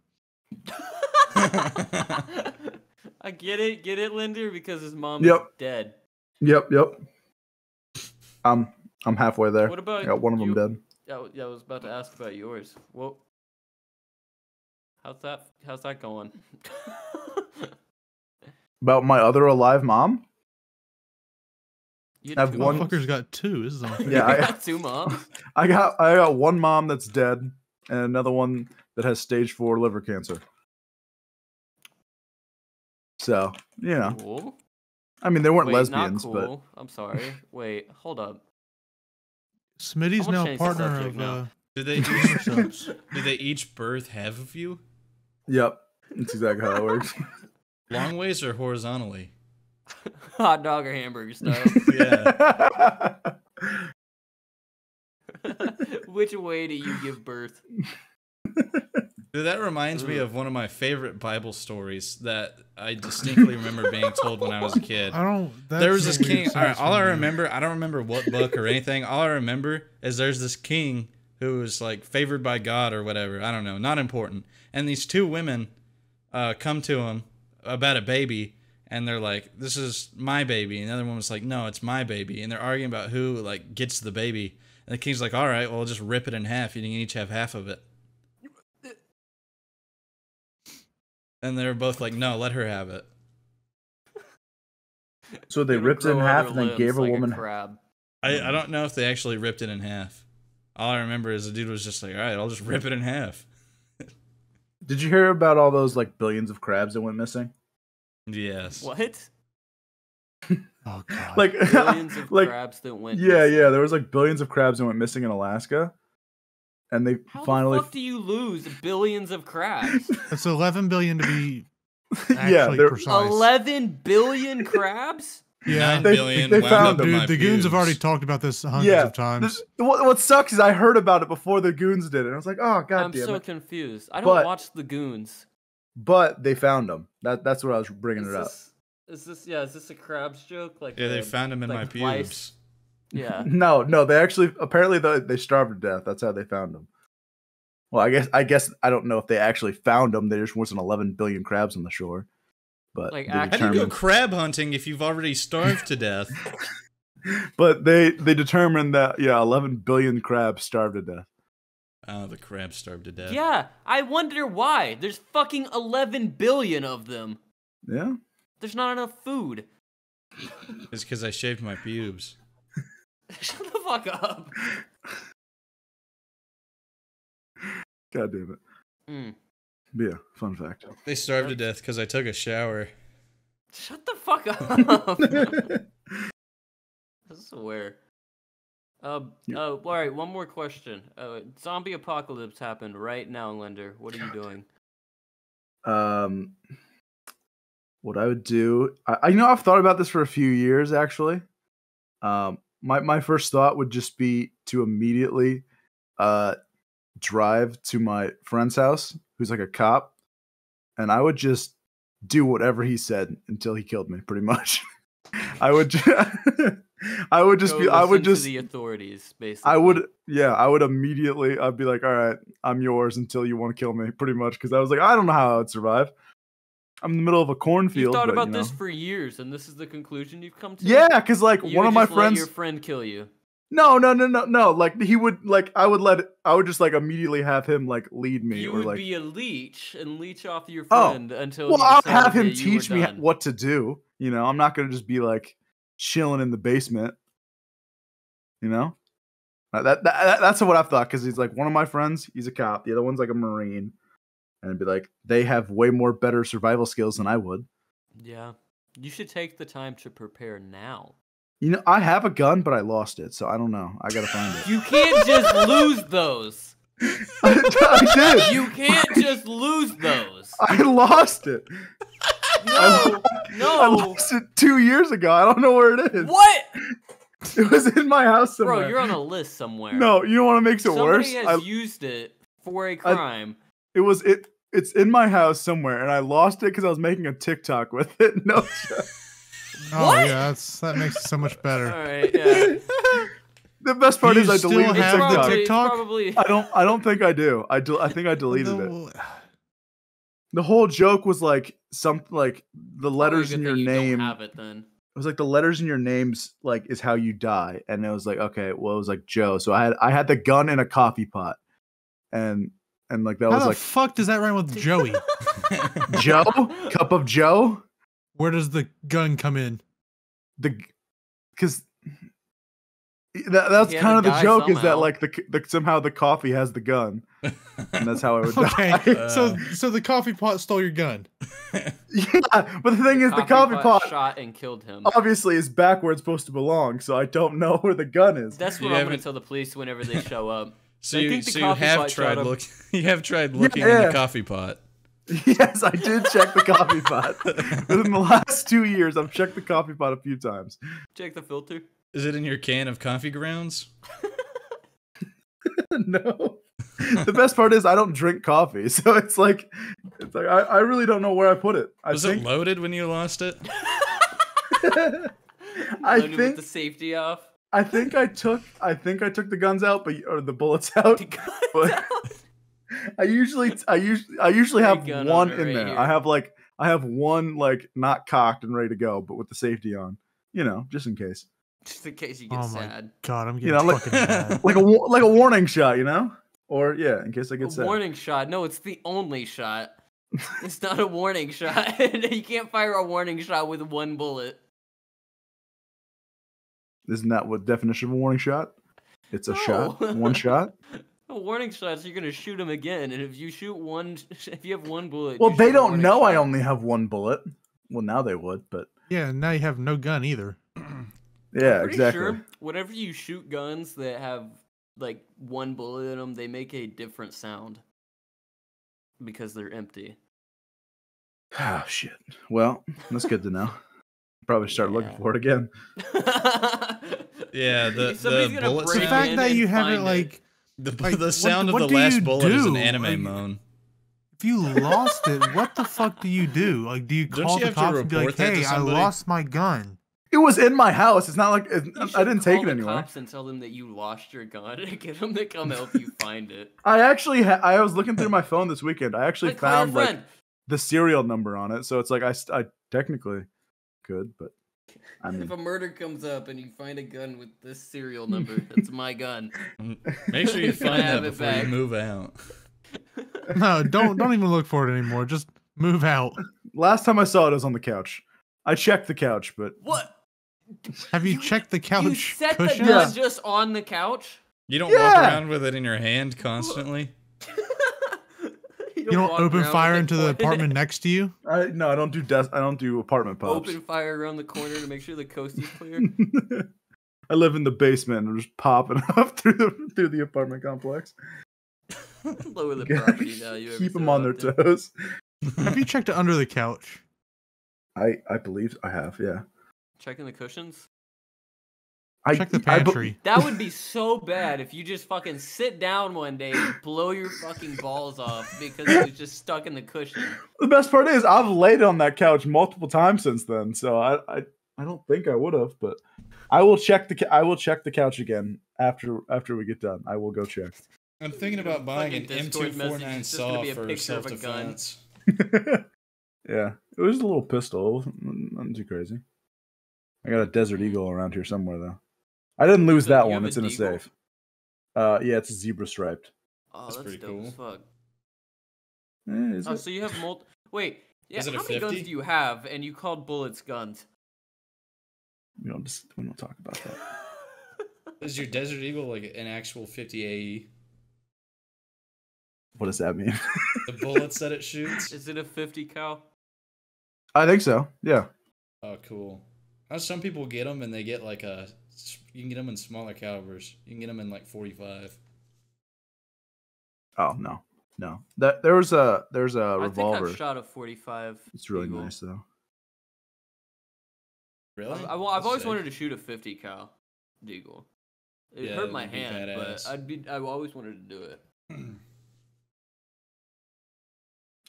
I get it, get it, Linder, because his mom Yep. is dead. Yep, yep. I'm I'm halfway there. What I about got one of them dead. Yeah, yeah, I was about to ask about yours. Well, how's that? How's that going? About my other alive mom? You have two one- moms? Motherfucker's got two. This is unfair. Yeah, I- got two moms. I got I got one mom that's dead and another one that has stage four liver cancer. So, you know. Cool. I mean they weren't Wait, lesbians, not but. I'm sorry. Wait, hold up. Smitty's now change the partner of now. uh, Did they Gamer each, Subs. they each birth half of you? yep. That's exactly how it works. Long ways or horizontally? Hot dog or hamburger style. Yeah. Which way do you give birth? Dude, that reminds me of one of my favorite Bible stories that I distinctly remember being told when I was a kid. I don't. There was this king. All, right, all I remember, I don't remember what book or anything. All I remember is there's this king who was like favored by God or whatever. I don't know, not important. And these two women uh, come to him about a baby, and they're like, "This is my baby," and the other one was like, "No, it's my baby," and they're arguing about who like gets the baby. And the king's like, "All right, well, just rip it in half. You can each have half of it." And they're both like, "No, let her have it." so they It'll ripped it in half and then limbs gave a like woman crab. I, I don't know if they actually ripped it in half. All I remember is the dude was just like, "All right, I'll just rip it in half." Did you hear about all those like billions of crabs that went missing? Yes. What? Oh god. Like Billions of like crabs that went. yeah, missing. yeah, there was like billions of crabs that went missing in Alaska. And they How finally the fuck do you lose billions of crabs? It's 11 billion to be Yeah, they're- precise. Eleven billion crabs? Yeah. Nine They- billion they wound found up in Dude, my the goons have already talked about this hundreds Yeah, of times. The- what, what sucks is I heard about it before the goons did it. I was like, oh god I'm damn so it. confused. I don't But- watch the goons. But they found them. That that's what I was bringing Is it up. is this yeah? Is this a crabs joke? Like Yeah, they uh, found him in like my Weiss? pubes. Yeah. No, no, they actually apparently they, they starved to death. That's how they found them. Well, I guess I guess I don't know if they actually found them. There just wasn't 11 billion crabs on the shore. But Like, they How do you go crab hunting if you've already starved to death? but they they determined that yeah, 11 billion crabs starved to death. Oh, the crabs starved to death. Yeah, I wonder why. There's fucking 11 billion of them. Yeah. There's not enough food. It's because I shaved my pubes. Shut the fuck up. God damn it. Mm. Yeah, fun fact. They starved to death because I took a shower. Shut the fuck up. I swear. Uh, Yeah. uh, all right, one more question. Uh, zombie apocalypse happened right now, Linder. What are you doing? um what I would do I, I you know I've thought about this for a few years actually. Um my my first thought would just be to immediately uh drive to my friend's house who's like a cop and I would just do whatever he said until he killed me pretty much. I would ju- I would just Go be. I would just. the authorities. Basically, I would. Yeah, I would immediately. I'd be like, all right, I'm yours until you want to kill me, pretty much. Because I was like, I don't know how I'd survive. I'm in the middle of a cornfield. You thought but, about you this for years, and this is the conclusion you've come to. Yeah, because like You one of my friends. your friend kill you. No, no, no, no, no. Like he would. Like I would let. I would just like immediately have him like lead me You or would like. be a leech and leech off your Oh, friend until. well, I'll have him that teach me done. what to do. You know, I'm not gonna just be like chilling in the basement. You know, Uh, that, that that's what I've thought. Because he's like one of my friends. He's a cop. The other one's like a marine, and be like they have way more better survival skills than I would. Yeah, you should take the time to prepare now. You know, I have a gun, but I lost it, so I don't know. I gotta find it. You can't just lose those. I did. You can't just lose those. I lost it. No, I no. lost it two years ago. I don't know where it is. What, It was in my house somewhere. bro? You're on a list somewhere. No, you know what makes it Somebody worse? has I, used it for a crime. it was it. It's in my house somewhere, and I lost it because I was making a TikTok with it. No, joke. Oh What? yeah, that's that makes it so much better. right, yeah. the best part You is I still deleted the have the TikTok. probably, TikTok? Probably. I don't. I don't think I do. I do. I think I deleted it. The whole joke was like something like the letters in your thing you name. Don't have it then. it was like the letters in your names like is how you die and it was like okay well it was like joe so i had i had the gun in a coffee pot and and like that How was the like fuck does that rhyme with Joey? joe cup of joe Where does the gun come in? the because that, that's He kind of the die joke is that like the, the somehow the coffee has the gun and that's how i would Okay, die so Uh. so the coffee pot stole your gun. yeah but the thing is the coffee pot shot and killed him. obviously is back where it's supposed to belong so i don't know where the gun is That's You what I'm gonna tell the police whenever they show up. So I you, so you have tried him. look you have tried looking in yeah. the coffee pot. Yes, I did check the coffee pot. Within the last two years, I've checked the coffee pot a few times. Check the filter. Is it in your can of coffee grounds? no. The best part is I don't drink coffee, so it's like, it's like I, I really don't know where I put it. I Was think it loaded when you lost it? I Loaded with think the safety off. I think I took I think I took the guns out, but or the bullets out. But I usually I usually I usually have one in right there. here. I have like I have one like not cocked and ready to go, but with the safety on. You know, just in case. Just in case you get Oh my sad. God, I'm You getting know, like- fucking mad. like a like a warning shot, you know, or yeah, in case I A get sad. warning shot. No, it's the only shot. It's not a warning shot. you can't fire a warning shot with one bullet. Isn't that what definition of a warning shot? It's a shot, one shot. A warning shot, so you're gonna shoot him again, and if you shoot one, if you have one bullet. Well, they don't warning know I only have one bullet. Well, now they would, but Yeah, now you have no gun either. yeah, Pretty exactly. Sure, whenever you shoot guns that have like one bullet in them, they make a different sound because they're empty. Oh shit. Well, that's good to know. Probably start looking for it again. Yeah, the- the bullet break The fact that you have it find like The, Like, the sound what of do the last you bullet is an anime Like- moan. if you lost it, what the fuck do you do? Like, do you call you the cops and be like, report that to "Hey, I lost my gun"? It was in my house. It's not like it, I didn't take it the anywhere. Cops and tell them that you lost your gun and get them to come help you find it. I actually ha- I was looking through my phone this weekend. I actually Like, found like the serial number on it, so it's like I I technically could, but I mean if a murder comes up and you find a gun with this serial number, that's my gun. Mm-hmm. Make sure you You find that it before back. you move out. No, don't don't even look for it anymore. Just move out. last time I saw it, it was on the couch. I checked the couch, but What? Have you, checked the couch You set the cushions? gun Yeah. just on the couch? You don't walk around with it in your hand constantly. you You don't open fire into the apartment next to you. I no, I don't do des- I don't do apartment pops. Open fire around the corner to make sure the coast is clear. I live in the basement I'm just popping up through the through the apartment complex. Lower the property value. Keep them on their often. toes. Have you checked under the couch? I I believe I have. Yeah. Checking the cushions. I Check the I be- pantry. That would be so bad if you just fucking sit down one day and blow your fucking balls off because it was just stuck in the cushion. the best part is I've laid on that couch multiple times since then, so I I, I don't think I would have, but I will check the. I will check the couch again after after we get done. I will go check. I'm thinking about buying an Fucking Discord message, M249 it's just gonna saw a for picture of a gun. self-defense. yeah, it was a little pistol. It wasn't- Nothing too crazy. I got a Desert Eagle around here somewhere though. I didn't lose So that one. It's a in a safe. Uh, yeah, it's zebra striped. Oh, That's that's, pretty dope cool. as fuck. Eh, is Oh, it? so you have multi. Wait, yeah. Is it a how many guns do you have? And you called bullets guns? We don't just we don't talk about that. Is your Desert Eagle like an actual 50 AE? What does that mean? The bullets that it shoots? Is it a 50 cal? I think so. Yeah. Oh, cool. How some people get them and they get like a. You can get them in smaller calibers. You can get them in like 45. Oh no, no. That there was a there's a I think revolver. I've shot a 45. It's really Eagle. nice though. Really? I've, I, well, I've That's always sick. wanted to shoot a 50 cal deagle. It Yeah, hurt my hand, badass. but I'd be. I always wanted to do it.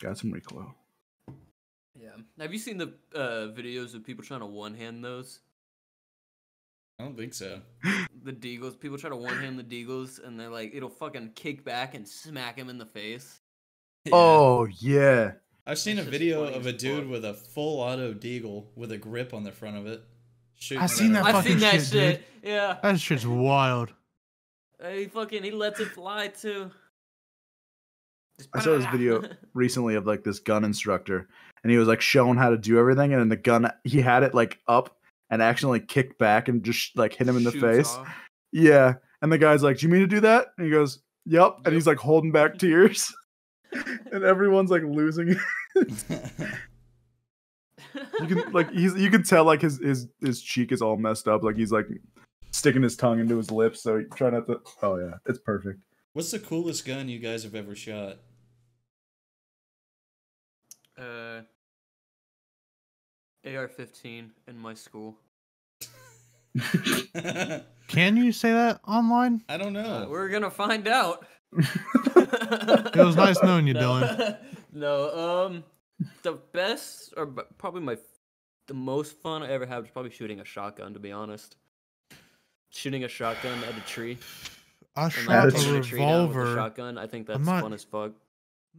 Got some recoil. Yeah. Have you seen the uh, videos of people trying to one hand those? I don't think so. The deagles. People try to one hand the deagles, and they're like, it'll fucking kick back and smack him in the face. Yeah. Oh yeah. I've seen a That's just video of a dude fuck. with a full auto deagle with a grip on the front of it. shooting I've seen at that a- I've fucking seen that shit, shit. dude. Yeah. That shit's wild. He fucking he lets it fly too. Just I saw this video recently of like this gun instructor, and he was like showing how to do everything, and then the gun he had it like up and accidentally kicked back and just like hit him in the Shoots face. off. Yeah, and the guy's like, "Do you mean to do that?" And he goes, "Yep," and he's like holding back tears, and everyone's like losing. it. you can like he's you can tell like his his his cheek is all messed up, like he's like sticking his tongue into his lips, so he try not to. Oh yeah, it's perfect. What's the coolest gun you guys have ever shot? Uh, AR-15 in my school. Can you say that online? I don't know. Uh, we're gonna find out. It was nice knowing you, no, Dylan. no, um, the best or probably my the most fun I ever had was probably shooting a shotgun. To be honest, shooting a shotgun at a tree I and shot like a a tree down with a revolver. shotgun. I think that's I'm not- fun as fuck.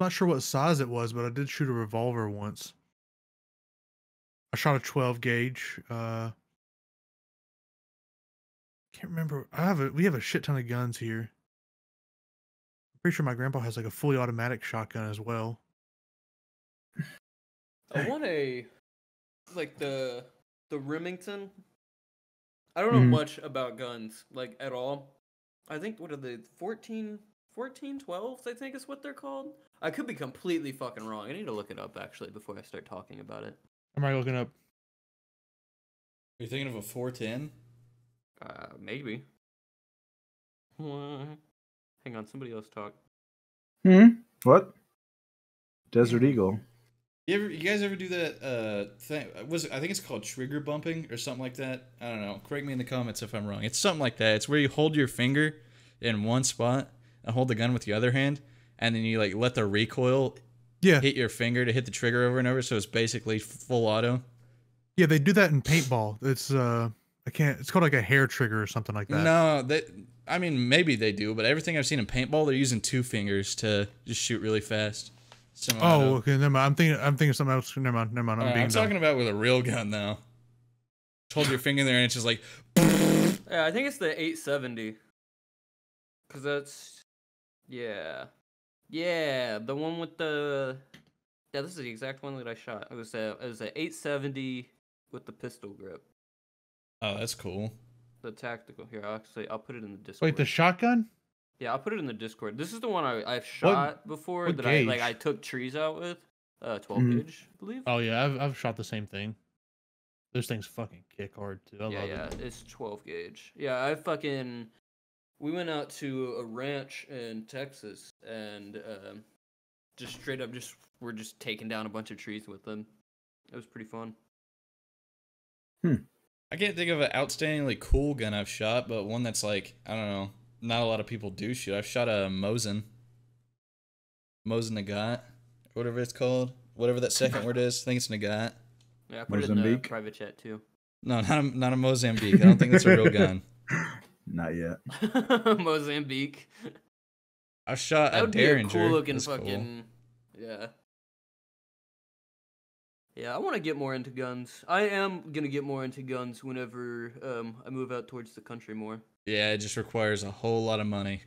not sure what size it was, but I did shoot a revolver once. I shot a 12 gauge. Uh, can't remember. I have a we have a shit ton of guns here. I'm pretty sure my grandpa has like a fully automatic shotgun as well. I want a like the the Remington. I don't know Mhm. much about guns like at all. I think what are the 14 14 12s I think is what they're called. I could be completely fucking wrong. I need to look it up actually before I start talking about it. Am I looking up? Are you thinking of a 410? Uh maybe. Hang on, somebody else talk. Hmm. What? Desert Eagle. You ever, you guys ever do that uh thing? Was it, I think it's called trigger bumping or something like that. I don't know. Correct me in the comments if I'm wrong. It's something like that. It's where you hold your finger in one spot and hold the gun with the other hand, and then you like let the recoil Yeah, hit your finger to hit the trigger over and over. So it's basically full auto. yeah, they do that in paintball. It's uh, I can't. It's called like a hair trigger or something like that. No, they. I mean, maybe they do, but everything I've seen in paintball, they're using two fingers to just shoot really fast. Semi-auto. Oh, okay. Never mind. I'm thinking. I'm thinking something else. Never mind. Never mind. I'm Uh, being I'm talking about with a real gun now. Hold your finger there and it's just like. Yeah, I think it's the 870. Cause that's yeah. Yeah, the one with the Yeah, this is the exact one that I shot. It was a it was a 870 with the pistol grip. Oh, that's cool. The tactical. Here, I'll actually I'll put it in the Discord. Wait, the shotgun? Yeah, I'll put it in the Discord. This is the one I I've shot before what that I like? I took trees out with. Uh 12 Mhm. gauge, I believe. Oh yeah, I've I've shot the same thing. Those things fucking kick hard too. I yeah, love yeah, it. it's 12 gauge. Yeah, I fucking. We went out to a ranch in Texas and um, just straight up, just we're just taking down a bunch of trees with them. It was pretty fun. Hmm. I can't think of an outstandingly cool gun I've shot, but one that's like I don't know. Not a lot of people do shoot. I've shot a Mosin. Mosin Nagat, whatever it's called, whatever that second word is. I think it's Nagat. Yeah, I put it in the Mozambique? private chat too. No, not a, not a Mozambique. I don't think that's a real gun. Not yet. Mozambique. I shot That a would be a cool looking That's cool. fucking. Yeah. Yeah, I want to get more into guns. I am gonna get more into guns whenever um I move out towards the country more. Yeah, it just requires a whole lot of money.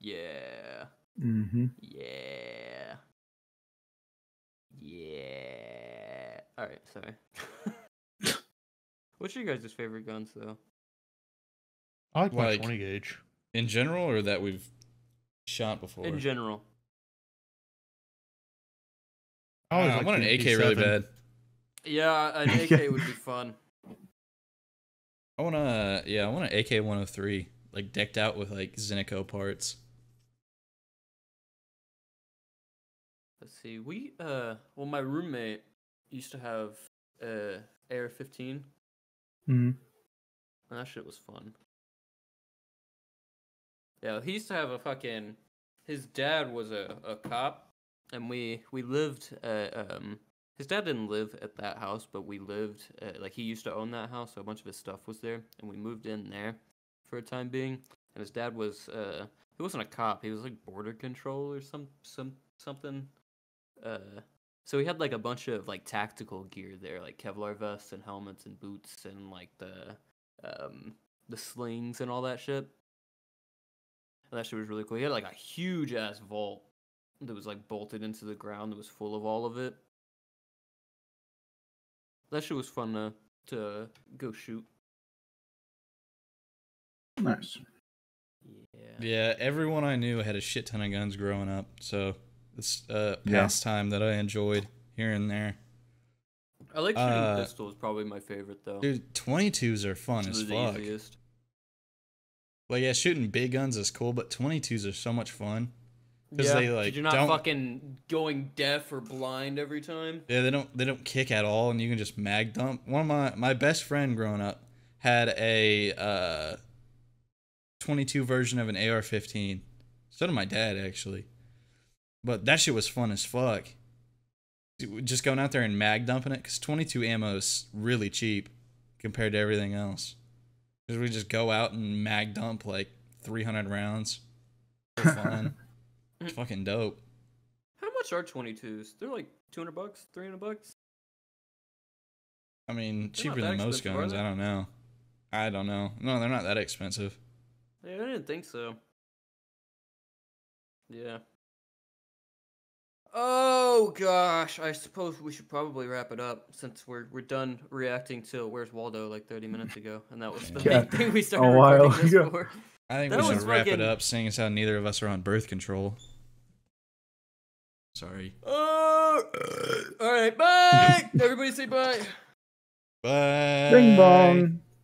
Yeah. Mm-hmm. Yeah. Yeah. All right, sorry. What's your guys' favorite guns though? I like my 20 gauge. In general, or that we've shot before. In general. I always Uh, I want an AK really bad. Yeah, an AK would be fun. I want to, yeah, I want an AK 103, like decked out with like Zenitco parts. Let's see. We uh well my roommate used to have uh AR fifteen Mm-hmm. and that shit was fun. Yeah, he used to have a fucking his dad was a, a cop and we we lived uh, um his dad didn't live at that house but we lived uh, like he used to own that house so a bunch of his stuff was there and we moved in there for a time being and his dad was uh he wasn't a cop he was like border control or some some something uh so he had like a bunch of like tactical gear there like kevlar vests and helmets and boots and like the um the slings and all that shit and that shit was really cool he had like a huge ass vault that was like bolted into the ground that was full of all of it that shit was fun to to go shoot Nice. yeah Yeah, everyone I knew had a shit ton of guns growing up, so it's a Yeah. pastime that I enjoyed here and there. i like shooting Uh, pistols probably my favorite though Dude, 22s are fun It's as the fuck. easiest. Like, yeah, shooting big guns is cool, but 22s are so much fun. 'Cause yeah, they, like, you're not don't- fucking going deaf or blind every time. Yeah, they don't they don't kick at all, and you can just mag dump. One of my my best friend growing up had a uh, 22 version of an AR-15. So did my dad actually, but that shit was fun as fuck. Just going out there and mag dumping it, because 22 ammo is really cheap compared to everything else. Because we just go out and mag dump like 300 rounds for fun. it's fucking dope. How much are 22s? They're like 200 bucks, 300 bucks. I mean, They're cheaper than most guns. I don't know. I don't know. No, they're not that expensive. Yeah, I didn't think so. Yeah. Oh gosh, I suppose we should probably wrap it up since we're we're done reacting to Where's Waldo like 30 minutes ago, and that was the Yeah, main thing we started while recording ago. for. I think That we should was wrap it up, seeing as how neither of us are on birth control. Sorry. Oh, all right, bye. Everybody say bye. Bye. Bing bong.